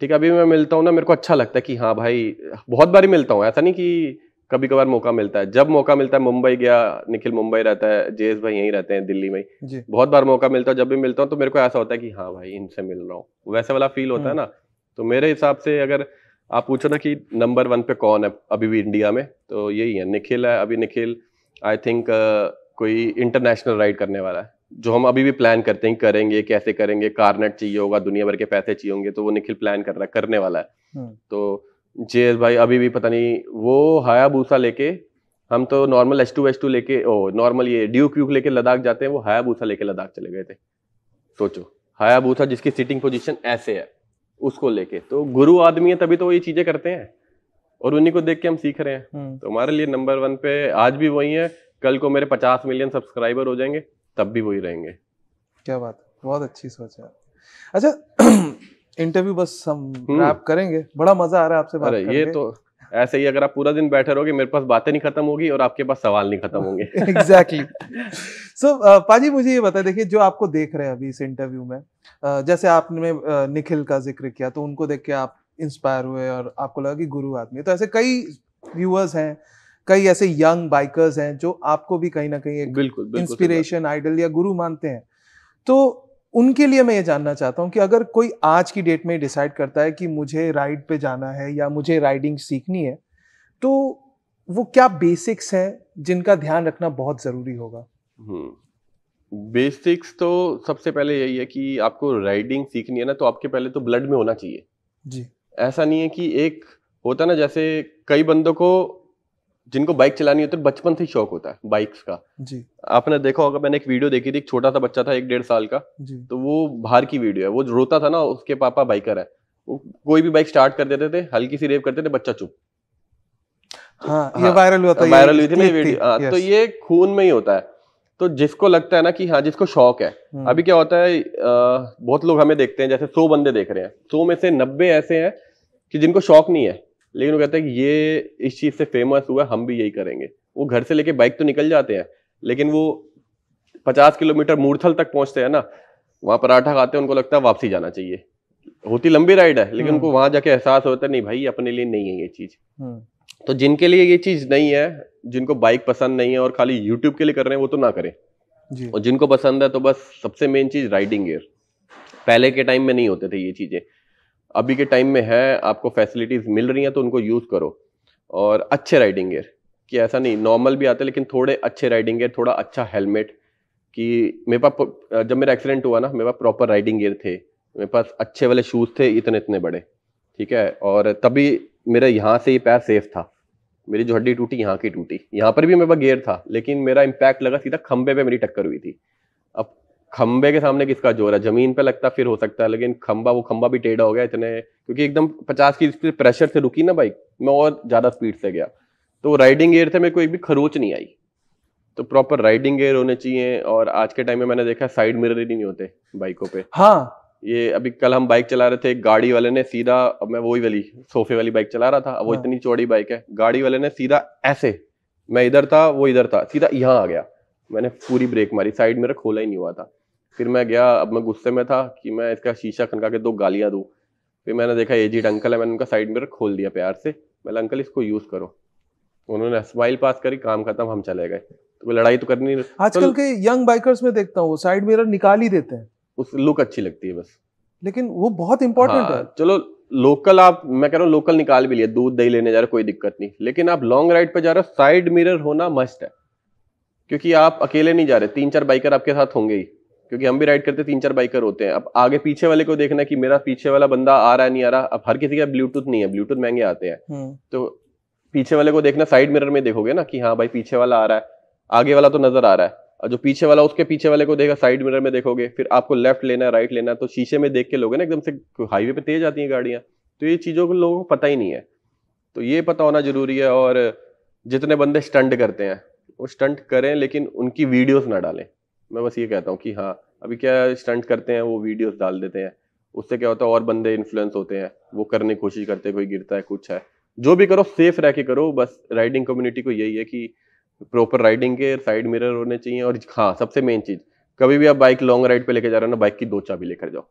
ठीक है अभी मैं मिलता हूँ ना मेरे को अच्छा लगता है कि हाँ भाई बहुत बार ही मिलता हूँ। ऐसा नहीं कि कभी कभार मौका मिलता है। जब मौका मिलता है मुंबई गया निखिल मुंबई रहता है जेस भाई यहीं रहते हैं दिल्ली में बहुत बार मौका मिलता है जब भी मिलता हूँ तो मेरे को ऐसा होता है कि हाँ भाई इनसे मिल रहा हूँ। वैसे वाला फील होता है ना। तो मेरे हिसाब से अगर आप पूछो ना कि नंबर वन पे कौन है अभी भी इंडिया में तो यही है निखिल है। अभी निखिल आई थिंक uh, कोई इंटरनेशनल राइड करने वाला है। जो हम अभी भी प्लान करते हैं करेंगे कैसे करेंगे कारनेट चाहिए होगा दुनिया भर के पैसे चाहिए होंगे तो वो निखिल प्लान कर रहा है करने वाला है। हम्म। तो जेएस भाई अभी भी पता नहीं वो हाया भूसा लेके हम तो normal H two H two लेके ओ नॉर्मल ये ड्यूक व्यूक लेके लद्दाख जाते हैं वो हाया भूसा लेके लद्दाख चले गए थे। सोचो हाया भूसा जिसकी सीटिंग पोजीशन ऐसे है उसको लेके। तो गुरु आदमी है तभी तो वो ये चीज़ें करते हैं और उन्हीं को देख के हम सीख रहे हैं। हम्म। तो हमारे लिए नंबर वन पे आज भी वही है कल को मेरे पचास मिलियन सब्सक्राइबर हो जाएँगे तब भी वही रहेंगे। क्या बात बहुत अच्छी सोच है। अच्छा इंटरव्यू बस हम हम्म। रैप करेंगे। बड़ा मज़ा आ रहा है आपसे बात अरे ये तो ऐसे ही अगर आप पूरा दिन बैठे रहोगे मेरे पास बातें नहीं खत्म होगी और आपके पास सवाल नहीं खत्म होंगे। एग्जैक्टली सो पाजी मुझे ये बता देखिए जो आपको देख रहे हैं अभी इस इंटरव्यू में uh, जैसे आपने uh, निखिल का ज़िक्र किया तो उनको देख के आप इंस्पायर हुए और आपको लगा कि गुरु आदमी तो ऐसे कई व्यूअर्स हैं कई ऐसे यंग बाइकर्स हैं जो आपको भी कहीं ना कहीं एक बिल्कुल बिल्कुल इंस्पिरेशन आइडल या गुरु मानते हैं। तो उनके लिए मैं ये जानना चाहता हूँ कि अगर कोई आज की डेट में डिसाइड करता है कि मुझे राइड पे जाना है या मुझे राइडिंग सीखनी है तो वो क्या बेसिक्स हैं जिनका ध्यान रखना बहुत ज़रूरी होगा? बेसिक्स तो सबसे पहले यही है कि आपको राइडिंग सीखनी है ना तो आपके पहले तो ब्लड में होना चाहिए। जी। ऐसा नहीं है कि एक होता ना जैसे कई बंदों को जिनको बाइक चलानी होती है बचपन से ही शौक होता है बाइक्स का। जी। आपने देखा होगा मैंने एक वीडियो देखी थी एक छोटा सा बच्चा था एक डेढ़ साल का। जी। तो वो बाहर की वीडियो है वो रोता था ना उसके पापा बाइकर है। वो कोई भी बाइक स्टार्ट कर देते थे हल्की सी रेव करते थे बच्चा चुप। हाँ ये हाँ, वायरल हुआ था वायरल हुई थी ना वीडियो हाँ, तो ये खून में ही होता है। तो जिसको लगता है ना कि हाँ जिसको शौक है। हम्म, अभी क्या होता है बहुत लोग हमें देखते हैं जैसे सौ बंदे देख रहे हैं। सौ में से नब्बे ऐसे हैं कि जिनको शौक नहीं है। लेकिन वो कहते हैं कि ये इस चीज़ से फ़ेमस हुआ हम भी यही करेंगे। वो घर से लेके बाइक तो निकल जाते हैं लेकिन वो पचास किलोमीटर मूर्थल तक पहुँचते हैं ना वहाँ पराठा खाते हैं उनको लगता है वापसी जाना चाहिए। होती लंबी राइड है लेकिन हम्म। उनको वहाँ जाके एहसास होता है नहीं भाई अपने लिए नहीं है ये चीज़। हम्म, तो जिनके लिए ये चीज़ नहीं है जिनको बाइक पसंद नहीं है और खाली यूट्यूब के लिए कर रहे हैं वो तो ना करें। जी। और जिनको पसंद है तो बस सबसे मेन चीज़ राइडिंग गियर पहले के टाइम में नहीं होते थे ये चीज़ें। अभी के टाइम में है, आपको फैसिलिटीज़ मिल रही हैं तो उनको यूज़ करो। और अच्छे राइडिंग गेयर कि ऐसा नहीं नॉर्मल भी आते लेकिन थोड़े अच्छे राइडिंग गेयर थोड़ा अच्छा हेलमेट कि मेरे पास जब मेरा एक्सीडेंट हुआ ना, मेरे पास प्रॉपर राइडिंग गेयर थे, मेरे पास अच्छे वाले शूज़ थे, इतने इतने बड़े, ठीक है? और तभी मेरा यहाँ से ही पैर सेफ़ था। मेरी जो हड्डी टूटी, यहाँ की टूटी। यहाँ पर भी मेरे पास गेयर था, लेकिन मेरा इम्पैक्ट लगा सीधा खंबे पे मेरी टक्कर हुई थी। खंबे के सामने किसका ज़ोर है? ज़मीन पे लगता फिर हो सकता है लेकिन खंबा वो खंबा भी टेढ़ा हो गया इतने क्योंकि एकदम पचास की स्पीड प्रेशर से रुकी ना बाइक मैं और ज़्यादा स्पीड से गया। तो राइडिंग गियर थे मेरे को एक भी खरोच नहीं आई। तो प्रॉपर राइडिंग गियर होने चाहिए और आज के टाइम में मैंने देखा साइड मिरर ही नहीं होते बाइकों पे। हाँ। ये अभी कल हम बाइक चला रहे थे गाड़ी वाले ने सीधा मैं वही वाली सोफे वाली बाइक चला रहा था वो हाँ। इतनी चौड़ी बाइक है गाड़ी वाले ने सीधा ऐसे मैं इधर था वो इधर था सीधा यहाँ आ गया। मैंने पूरी ब्रेक मारी साइड मेरा खोला ही नहीं हुआ था। फिर मैं गया अब मैं गुस्से में था कि मैं इसका शीशा खनका के दो गालियाँ दूँ। फिर मैंने देखा एजिड अंकल है मैंने उनका साइड मिरर खोल दिया प्यार से। मैंने अंकल इसको यूज़ करो। उन्होंने स्माइल पास करी काम खत्म हम चले गए। तो लड़ाई तो करनी आजकल के यंग बाइकर्स में देखता हूँ साइड मिरर निकाल ही देते हैं। उस लुक अच्छी लगती है बस। लेकिन वो बहुत इंपॉर्टेंट हाँ, है। चलो लोकल आप मैं कह रहा हूँ लोकल निकाल भी लिया दूध दही लेने जा रहे कोई दिक्कत नहीं। लेकिन आप लॉन्ग राइड पे जा रहे हो साइड मिरर होना मस्ट है। क्योंकि आप अकेले नहीं जा रहे तीन चार बाइकर आपके साथ होंगे ही। क्योंकि हम भी राइड करते तीन चार बाइकर होते हैं। अब आगे पीछे वाले को देखना कि मेरा पीछे वाला बंदा आ रहा है नहीं आ रहा अब हर किसी का ब्लूटूथ नहीं है ब्लूटूथ महँगे आते हैं। हम्म, तो पीछे वाले को देखना साइड मिरर में देखोगे ना कि हाँ भाई पीछे वाला आ रहा है आगे वाला तो नज़र आ रहा है। और जो पीछे वाला उसके पीछे वाले को देखा साइड मिरर में देखोगे फिर आपको लेफ़्ट लेना है राइट लेना है तो शीशे में देख के लोगे ना एकदम से हाईवे पे तेज आती हैं गाड़ियाँ। तो ये चीज़ों को लोगों को पता ही नहीं है। तो ये पता होना ज़रूरी है और जितने बंदे स्टंट करते हैं वो स्टंट करें लेकिन उनकी वीडियोस ना डालें। मैं बस ये कहता हूँ कि हाँ अभी क्या स्टंट करते हैं वो वीडियोस डाल देते हैं। उससे क्या होता है और बंदे इन्फ्लुएंस होते हैं। वो करने की कोशिश करते हैं कोई गिरता है कुछ है। जो भी करो सेफ़ रह के करो। बस राइडिंग कम्युनिटी को यही है कि प्रॉपर राइडिंग के साइड मिरर होने चाहिए। और हाँ सबसे मेन चीज़ कभी भी आप बाइक लॉन्ग राइड पे लेके जा रहे हो ना बाइक की दो चाबी लेकर जाओ।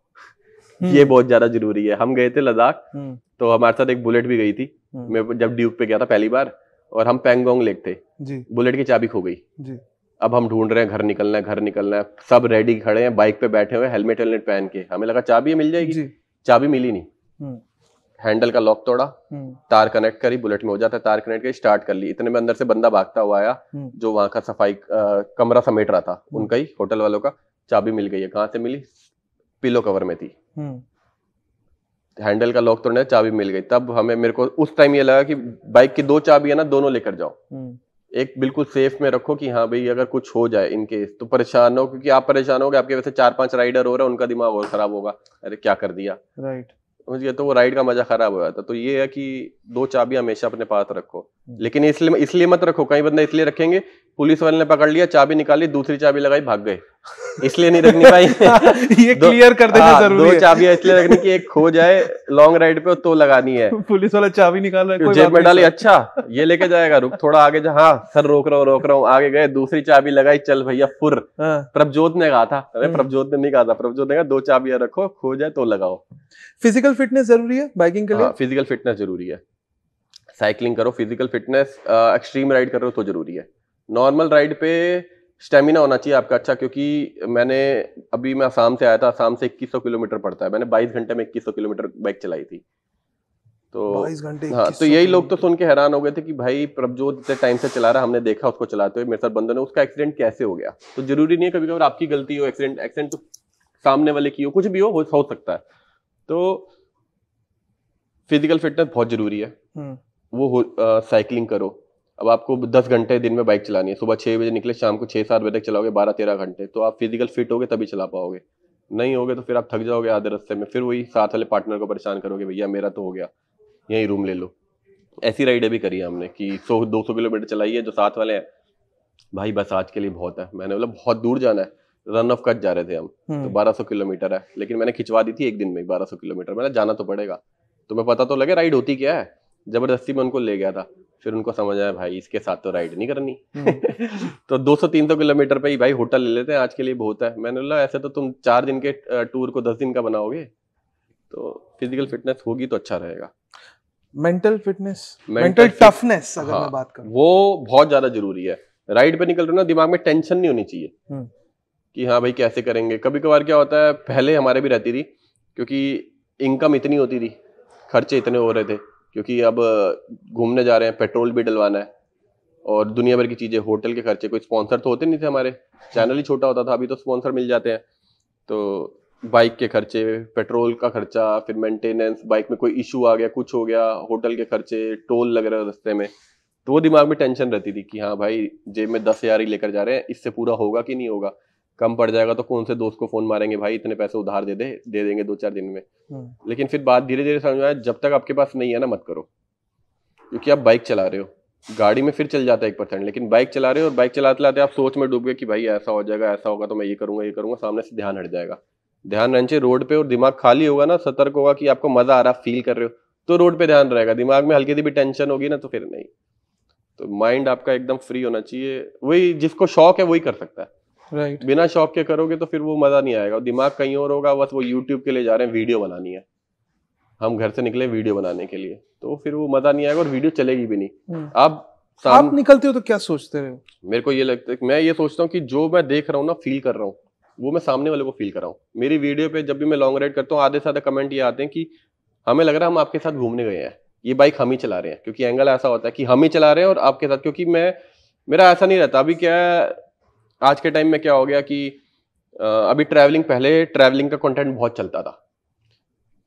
हम्म, ये बहुत ज़्यादा ज़रूरी है। हम गए थे लद्दाख हम्म, तो हमारे साथ एक बुलेट भी गई थी। हम्म, मैं जब ड्यूक पे गया था पहली बार और हम पैंगोंग लेक थे। जी। बुलेट की चाबी खो गई। जी। अब हम ढूंढ रहे हैं घर निकलना है घर निकलना है। सब रेडी खड़े हैं बाइक पे बैठे हुए हेलमेट हेलमेट पहन के। हमें लगा चाबी मिल जाएगी। चाबी मिली नहीं। हम्म, हैंडल का लॉक तोड़ा। हम्म, तार कनेक्ट करी बुलेट में हो जाता है तार कनेक्ट करी स्टार्ट कर ली। इतने में अंदर से बंदा भागता हुआ आया हम्म, जो वहाँ का सफ़ाई कमरा समेट रहा था हम्म। उनका ही होटल वालों का। चाबी मिल गई है कहाँ से मिली? पिलो कवर में थी। हम्म, हैंडल का लॉक तोड़ने चाबी मिल गई। तब हमें मेरे को उस टाइम ये लगा कि बाइक की दो चाबी है ना दोनों लेकर जाओ। हम्म, एक बिल्कुल सेफ़ में रखो कि हाँ भाई अगर कुछ हो जाए इन केस तो परेशान हो क्योंकि आप परेशान हो गए आपके वैसे चार पाँच राइडर हो रहे हैं उनका दिमाग और खराब होगा। अरे क्या कर दिया? राइट समझ गया तो वो राइड का मज़ा खराब हो जाता तो ये है कि दो चाबी हमेशा अपने पास रखो। लेकिन इसलिए इसलिए मत रखो कई बंदा इसलिए रखेंगे पुलिस वाले ने पकड़ लिया चाबी निकाली दूसरी चाबी लगाई भाग गए। इसलिए नहीं रखनी भाई। ये क्लियर कर देना हाँ, ज़रूरी दो है। चाबियाँ इसलिए रखनी कि एक खो जाए लॉन्ग राइड पे तो लगानी है। पुलिस वाला चाबी निकाल रहा है कोई जेब में डाली अच्छा ये लेके जाएगा रुक थोड़ा आगे जा। हाँ सर रोक रहा हूँ रोक रहा हूँ आगे गए दूसरी चाबी लगाई चल भैया फुर। हाँ, प्रभजोत ने कहा था अरे हम्म। प्रभजोत ने नहीं कहा था प्रभजोत ने कहा दो चाबियाँ रखो खो जाए तो लगाओ। फ़िज़िकल फिटनेस ज़रूरी है बाइकिंग के लिए? हाँ फ़िज़िकल फिटनेस ज़रूरी है। साइकिलिंग करो फ़िज़िकल फिटनेस एक्सट्रीम राइड कर रहे हो तो ज़रूरी है। नॉर्मल राइड पे स्टेमिना होना चाहिए आपका अच्छा क्योंकि मैंने अभी मैं आसाम से आया था आसाम से 2100 किलोमीटर पड़ता है। मैंने 22 घंटे में 2100 किलोमीटर बाइक चलाई थी। तो 22 घंटे हाँ तो यही लोग तो सुन के हैरान हो गए थे कि भाई प्रभजोत इतने टाइम से चला रहा हमने देखा उसको चलाते हुए मेरे साथ बंदों ने उसका एक्सीडेंट कैसे हो गया? तो ज़रूरी नहीं है कभी कभी आपकी गलती हो एक्सीडेंट एक्सीडेंट तो सामने वाले की हो कुछ भी हो हो, हो सकता है। तो फ़िज़िकल फिटनेस बहुत ज़रूरी है। हम्म, वो साइकिलिंग करो। अब आपको दस घंटे दिन में बाइक चलानी है। सुबह छह बजे निकले शाम को छह सात बजे तक चलाओगे बारह तेरह घंटे। तो आप फ़िज़िकल फिट होगे तभी चला पाओगे। नहीं होगे तो फिर आप थक जाओगे आधे रास्ते में। फिर वही साथ वाले पार्टनर को परेशान करोगे भैया मेरा तो हो गया। यहीं रूम ले लो। ऐसी राइडें भी करी है हमने कि सौ दो सौ किलोमीटर चलाई है जो साथ वाले हैं। भाई बस आज के लिए बहुत है। मैंने बोला बहुत दूर जाना है। रन ऑफ़ कट जा रहे थे हम। तो हम्म, बारह सौ किलोमीटर है। लेकिन मैंने खिंचवा दी थी एक दिन में बारह सौ किलोमीटर। मैंने जाना तो पड़ेगा। तो मैं पता तो लगे राइड होती क्या है? ज़बरदस्ती में उनको ले गया था। फिर उनको समझ आया भाई इसके साथ तो राइड नहीं करनी। हम्म, तो 200-300 किलोमीटर पे ही भाई होटल ले लेते हैं आज के लिए बहुत है। मैंने बोला ऐसे तो तुम चार दिन के टूर को दस दिन का बनाओगे तो फ़िज़िकल फिटनेस होगी तो अच्छा रहेगा। मेंटल फिटनेस मेंटल टफनेस अगर हाँ, मैं बात करूँ। वो बहुत ज़्यादा ज़रूरी है। राइड पे निकल रहे हो ना दिमाग में टेंशन नहीं होनी चाहिए हम्म। कि हाँ भाई कैसे करेंगे? कभी कभार क्या होता है पहले हमारे भी रहती थी क्योंकि इनकम इतनी होती थी खर्चे इतने हो रहे थे। क्योंकि अब घूमने जा रहे हैं, पेट्रोल भी डलवाना है और दुनिया भर की चीज़ें, होटल के खर्चे, कोई स्पॉन्सर तो होते नहीं थे हमारे। चैनल ही छोटा होता था, अभी तो स्पॉन्सर मिल जाते हैं। तो बाइक के खर्चे, पेट्रोल का खर्चा, फिर मेंटेनेंस, बाइक में कोई इशू आ गया, कुछ हो गया, होटल के खर्चे, टोल लग रहे रस्ते में। तो वो दिमाग में टेंशन रहती थी कि हाँ भाई, जेब में दस हज़ार ही लेकर जा रहे हैं, इससे पूरा होगा कि नहीं होगा? कम पड़ जाएगा तो कौन से दोस्त को फ़ोन मारेंगे? भाई इतने पैसे उधार दे दे दे देंगे दो चार दिन में। हम्म, लेकिन फिर बात धीरे धीरे समझ में आया जब तक आपके पास नहीं है ना मत करो। क्योंकि आप बाइक चला रहे हो। गाड़ी में फिर चल जाता है एक परसेंट लेकिन बाइक चला रहे हो और बाइक चलाते चलाते आप सोच में डूब गए कि भाई ऐसा हो जाएगा ऐसा होगा तो मैं ये करूँगा ये करूँगा सामने से ध्यान हट जाएगा। ध्यान रहना चाहिए रोड पे और दिमाग खाली होगा ना सतर्क होगा कि आपको मज़ा आ रहा फील कर रहे हो तो रोड पे ध्यान रहेगा। दिमाग में हल्की सी भी टेंशन होगी ना तो फिर नहीं। तो माइंड आपका एकदम फ्री होना चाहिए। वही जिसको शौक है वही कर सकता है। राइट बिना शौक के करोगे तो फिर वो मज़ा नहीं आएगा। दिमाग कहीं और होगा बस वो यूट्यूब के लिए जा रहे हैं वीडियो बनानी है। हम घर से निकले वीडियो बनाने के लिए। तो फिर वो मज़ा नहीं आएगा और वीडियो चलेगी भी नहीं। हम्म। आप आप निकलते हो तो क्या सोचते रहे मेरे को ये लगता है मैं ये सोचता हूँ कि जो मैं देख रहा हूँ ना फील कर रहा हूँ वो मैं सामने वाले को फील कर रहा हूँ। मेरी वीडियो पे जब भी मैं लॉन्ग राइड करता हूँ आधे से आधे कमेंट ये आते हैं कि हमें लग रहा है हम आपके साथ घूमने गए हैं। ये बाइक हम ही चला रहे हैं क्योंकि एंगल ऐसा होता है कि हम ही चला रहे हैं और आपके साथ क्योंकि मैं मेरा ऐसा नहीं रहता। अभी क्या आज के टाइम में क्या हो गया कि अभी ट्रैवलिंग पहले ट्रैवलिंग का कंटेंट बहुत चलता था।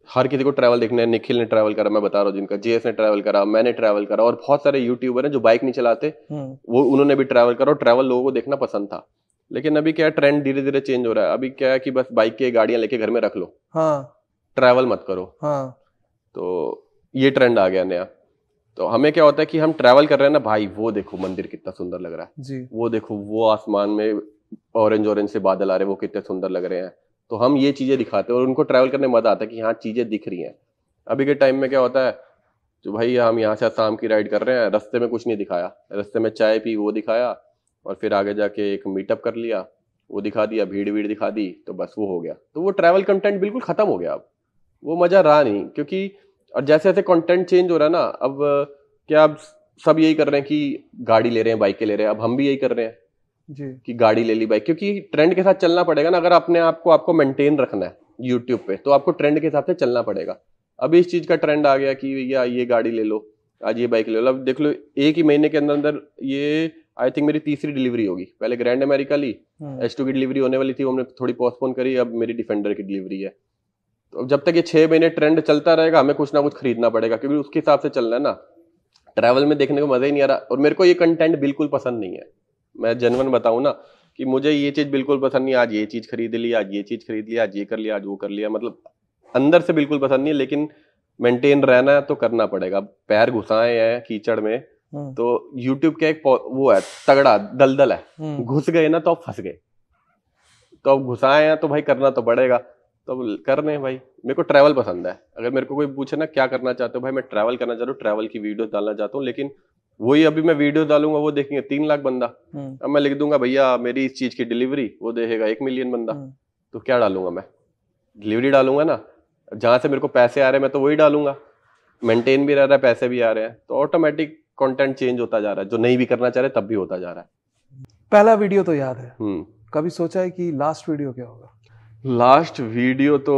हर किसी को ट्रैवल देखना है निखिल ने ट्रैवल करा मैं बता रहा हूँ जिनका जेएस ने ट्रैवल करा मैंने ट्रैवल करा और बहुत सारे यूट्यूबर हैं जो बाइक नहीं चलाते हम्म, वो उन्होंने भी ट्रैवल करा और ट्रैवल लोगों को देखना पसंद था। लेकिन अभी क्या ट्रेंड धीरे धीरे चेंज हो रहा है। अभी क्या है कि बस बाइक के गाड़ियाँ लेके घर में रख लो। हाँ। ट्रैवल मत करो। हाँ। तो ये ट्रेंड आ गया नया। तो हमें क्या होता है कि हम ट्रैवल कर रहे हैं ना भाई वो देखो मंदिर कितना सुंदर लग रहा है। जी। वो देखो वो आसमान में ऑरेंज ऑरेंज से बादल आ रहे हैं वो कितने सुंदर लग रहे हैं। तो हम ये चीज़ें दिखाते हैं और उनको ट्रैवल करने में मज़ा आता है कि यहाँ चीज़ें दिख रही हैं। अभी के टाइम में क्या होता है जो भाई हम यहाँ से शाम की राइड कर रहे हैं रस्ते में कुछ नहीं दिखाया। रस्ते में चाय पी वो दिखाया और फिर आगे जाके एक मीटअप कर लिया वो दिखा दिया भीड़ भीड़ दिखा दी तो बस वो हो गया। तो वो ट्रैवल कंटेंट बिल्कुल खत्म हो गया अब। वो मज़ा रहा नहीं क्योंकि और जैसे जैसे कंटेंट चेंज हो रहा है ना अब क्या अब सब यही कर रहे हैं कि गाड़ी ले रहे हैं बाइकें ले रहे हैं अब हम भी यही कर रहे हैं जी। कि गाड़ी ले ली बाइक क्योंकि ट्रेंड के साथ चलना पड़ेगा ना अगर अपने आप को आपको मेंटेन रखना है यूट्यूब पे तो आपको ट्रेंड के हिसाब से चलना पड़ेगा। अभी इस चीज़ का ट्रेंड आ गया कि भैया ये गाड़ी ले लो आज ये बाइक ले लो अब देख लो एक ही महीने के अंदर अंदर ये आई थिंक मेरी तीसरी डिलीवरी होगी। पहले ग्रैंड अमेरिका ली एस टू की डिलीवरी होने वाली थी वो हमने थोड़ी पोस्टपोन करी अब मेरी डिफेंडर की डिलीवरी है। जब तक ये छह महीने ट्रेंड चलता रहेगा हमें कुछ ना कुछ खरीदना पड़ेगा क्योंकि उसके हिसाब से चलना है ना। ट्रैवल में देखने को मज़ा ही नहीं आ रहा और मेरे को ये कंटेंट बिल्कुल पसंद नहीं है। मैं जनवन बताऊँ ना कि मुझे ये चीज़ बिल्कुल पसंद नहीं आज ये चीज़ खरीद ली आज ये चीज़ खरीद लिया आज ये कर लिया आज वो कर लिया मतलब अंदर से बिल्कुल पसंद नहीं है लेकिन मेंटेन रहना है तो करना पड़ेगा। पैर घुसाए हैं कीचड़ में हम्म, तो यूट्यूब का एक वो है तगड़ा दलदल है। हम्म, घुस गए ना तो अब फंस गए। तो अब घुसाए हैं तो भाई करना तो पड़ेगा। तो कर रहे हैं भाई। मेरे को ट्रैवल पसंद है। अगर मेरे को कोई पूछे ना क्या करना चाहते हो भाई? मैं ट्रैवल करना चाहता हूँ ट्रैवल की वीडियो डालना चाहता हूँ। लेकिन वही अभी मैं वीडियो डालूँगा वो देखेंगे। तीन लाख बंदा। हम्म, अब मैं लिख दूँगा भैया मेरी इस चीज़ की डिलीवरी वो देखेगा एक मिलियन बंदा। हम्म, तो क्या डालूँगा मैं? डिलीवरी डालूँगा ना? जहाँ से मेरे को पैसे आ रहे हैं मैं तो वही डालूँगा। मेंटेन भी रह रहा है पैसे भी आ रहे हैं। तो ऑटोमेटिक कंटेंट चेंज होता जा रहा है। जो नहीं भी करना चाह रहे तब भी होता जा रहा है। पहला वीडियो तो याद है। हम्म। कभी सोचा है कि लास्ट वीडियो क्या होगा? लास्ट वीडियो तो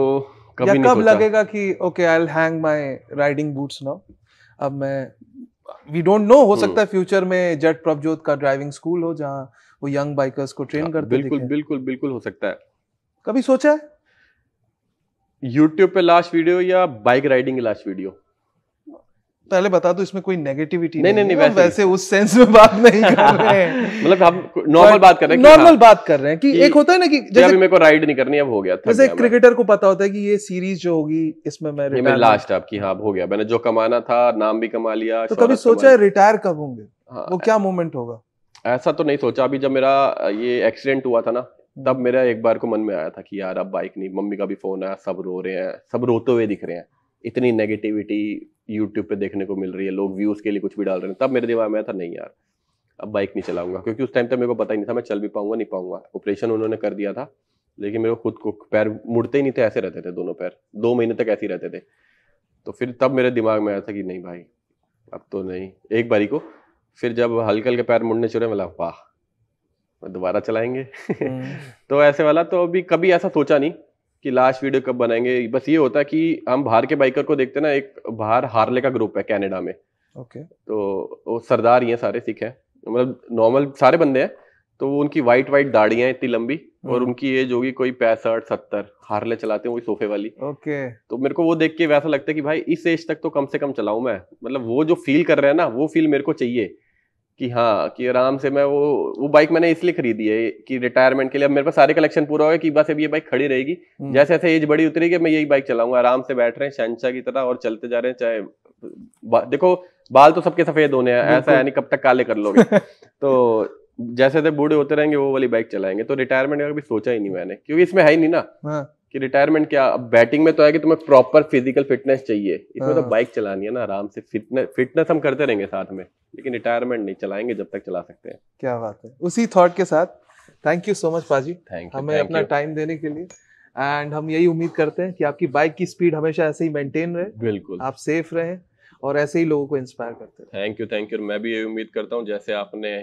कभी या नहीं कब लगेगा कि okay I will hang my riding boots now अब मैं वी डोंट नो हो हम्म। सकता है फ्यूचर में जेट प्रभजोत का ड्राइविंग स्कूल हो जहाँ वो यंग बाइकर्स को ट्रेन करते हाँ, बिल्कुल दिखें। बिल्कुल बिल्कुल हो सकता है। कभी सोचा है? यूट्यूब पे लास्ट वीडियो या बाइक राइडिंग लास्ट वीडियो पहले बता दो इसमें कोई नेगेटिविटी नहीं, नहीं नहीं, है, वैसे वैसे उस सेंस में बात नहीं कर रहे हैं। मतलब हम नॉर्मल बात कर रहे हैं नॉर्मल हाँ, बात कर रहे हैं कि कि- एक होता है ना कि अभी जैसे मेरे को राइड नहीं करनी अब हो गया जैसे क्रिकेटर को पता होता है कि ये सीरीज़ जो होगी इसमें मैं ये रिटायर लास्ट आपकी हाँ। अब हो गया। मैंने जो कमाना था नाम भी कमा लिया तो कभी सोचा है रिटायर कब होंगे? हाँ, वो क्या मोमेंट होगा? ऐसा तो नहीं सोचा। अभी जब मेरा ये एक्सीडेंट हुआ था ना हम्म। तब मेरा एक बार को मन में आया था कि यार अब बाइक नहीं मम्मी का भी फ़ोन आया सब रो रहे हैं सब रोते हुए दिख रहे हैं। इतनी नेगेटिविटी यूट्यूब पे देखने को मिल रही है लोग व्यूज़ के लिए कुछ भी डाल रहे हैं। तब मेरे दिमाग में आया था नहीं यार अब बाइक नहीं चलाऊँगा। क्योंकि उस टाइम तक मेरे को पता ही नहीं था मैं चल भी पाऊँगा नहीं पाऊँगा। ऑपरेशन उन्होंने कर दिया था लेकिन मेरे को खुद को पैर मुड़ते ही नहीं थे ऐसे रहते थे दोनों पैर। दो महीने तक ऐसे ही रहते थे। तो फिर तब मेरे दिमाग में आया था कि नहीं भाई अब तो नहीं। एक बारी को फिर जब हल्के हल्के पैर मुड़ने चुरे मैं लगा वाह दोबारा चलाएँगे? हम्म। तो ऐसे वाला तो अभी कभी ऐसा सोचा नहीं कि लास्ट वीडियो कब बनाएँगे। बस ये होता है कि हम बाहर के बाइकर को देखते ना एक बाहर हार्ले का ग्रुप है कनाडा में। ओके तो वो सरदार ही हैं सारे सिख हैं। मतलब नॉर्मल सारे बंदे हैं तो वो उनकी वाइट वाइट दाढ़ियाँ इतनी लंबी और हम्म। उनकी एज होगी कोई पैंसठ सत्तर हार्ले चलाते हैं वही सोफे वाली। ओके। तो मेरे को वो देख के वैसा लगता है कि भाई इस एज तक तो कम से कम चलाऊं मैं। मतलब वो जो फील कर रहे हैं ना वो फील मेरे को चाहिए कि हाँ कि आराम से मैं वो वो बाइक मैंने इसलिए खरीदी है कि रिटायरमेंट के लिए। अब मेरे पास सारे कलेक्शन पूरा होगा कि बस अब ये बाइक खड़ी रहेगी। हम्म। जैसे जैसे एज बड़ी उतरेगी मैं यही बाइक चलाऊँगा आराम से बैठ रहे हैं शहनशाह की तरह और चलते जा रहे हैं चाहे देखो बाल तो सबके सफ़ेद होने हैं ऐसा। है नहीं कब तक काले कर लोगे। तो जैसे जैसे बूढ़े होते रहेंगे वो वाली बाइक चलाएँगे। तो रिटायरमेंट का कभी सोचा ही नहीं मैंने क्योंकि इसमें है ही नहीं ना हाँ। कि रिटायरमेंट क्या अब बैटिंग में तो है कि तुम्हें प्रॉपर फ़िज़िकल फिटनेस चाहिए। इसमें तो हाँ। बाइक चलानी है ना आराम से फिटनेस फिटनेस हम करते रहेंगे साथ में लेकिन रिटायरमेंट नहीं चलाएँगे जब तक चला सकते हैं। क्या बात है। उसी थॉट के साथ थैंक यू सो मच पाजी थैंक यू हमें अपना टाइम देने के लिए। एंड हम यही उम्मीद करते हैं कि आपकी बाइक की स्पीड हमेशा ऐसे ही मेंटेन रहे। बिल्कुल। आप सेफ़ रहें। और ऐसे ही लोगों को इंस्पायर करते रहें। थैंक यू थैंक यू मैं भी यही उम्मीद करता हूँ जैसे आपने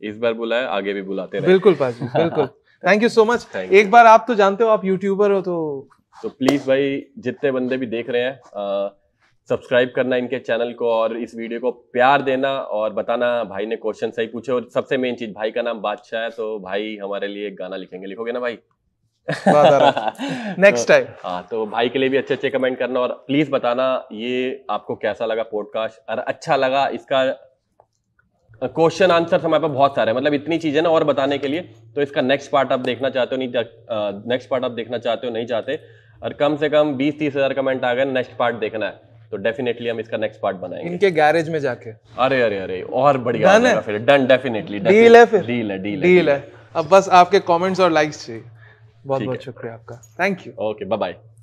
इस बार बुलाया आगे भी बुलाते रहे। बिल्कुल पाजी बिल्कुल। थैंक यू सो मच एक बार आप तो जानते हो आप यूट्यूबर हो तो तो प्लीज़ भाई जितने बंदे भी देख रहे हैं सब्सक्राइब करना इनके चैनल को और इस वीडियो को प्यार देना और बताना। भाई ने क्वेश्चन सही पूछे और सबसे मेन चीज़ भाई का नाम बादशाह है तो भाई हमारे लिए एक गाना लिखेंगे। लिखोगे ना भाई? नेक्स्ट तो- टाइम हाँ तो भाई के लिए भी अच्छे अच्छे कमेंट करना और प्लीज़ बताना ये आपको कैसा लगा पॉडकास्ट और अच्छा लगा इसका क्वेश्चन आंसर हमारे पास बहुत सारे मतलब इतनी चीज़ें ना और बताने के लिए तो इसका नेक्स्ट पार्ट आप देखना चाहते हो नहीं नेक्स्ट पार्ट आप देखना चाहते हो नहीं चाहते और कम से कम बीस तीस हज़ार कमेंट आ गए नेक्स्ट पार्ट देखना है। तो डेफिनेटली हम इसका नेक्स्ट पार्ट बनाएँगे। इनके गैरेज में जाके। अरे अरे अरे और बढ़िया? फिर। डन डेफिनेटली Deal है डील है डील डील है। अब बस आपके कमेंट्स और लाइक्स चाहिए। बहुत बहुत शुक्रिया आपका। Thank you okay bye bye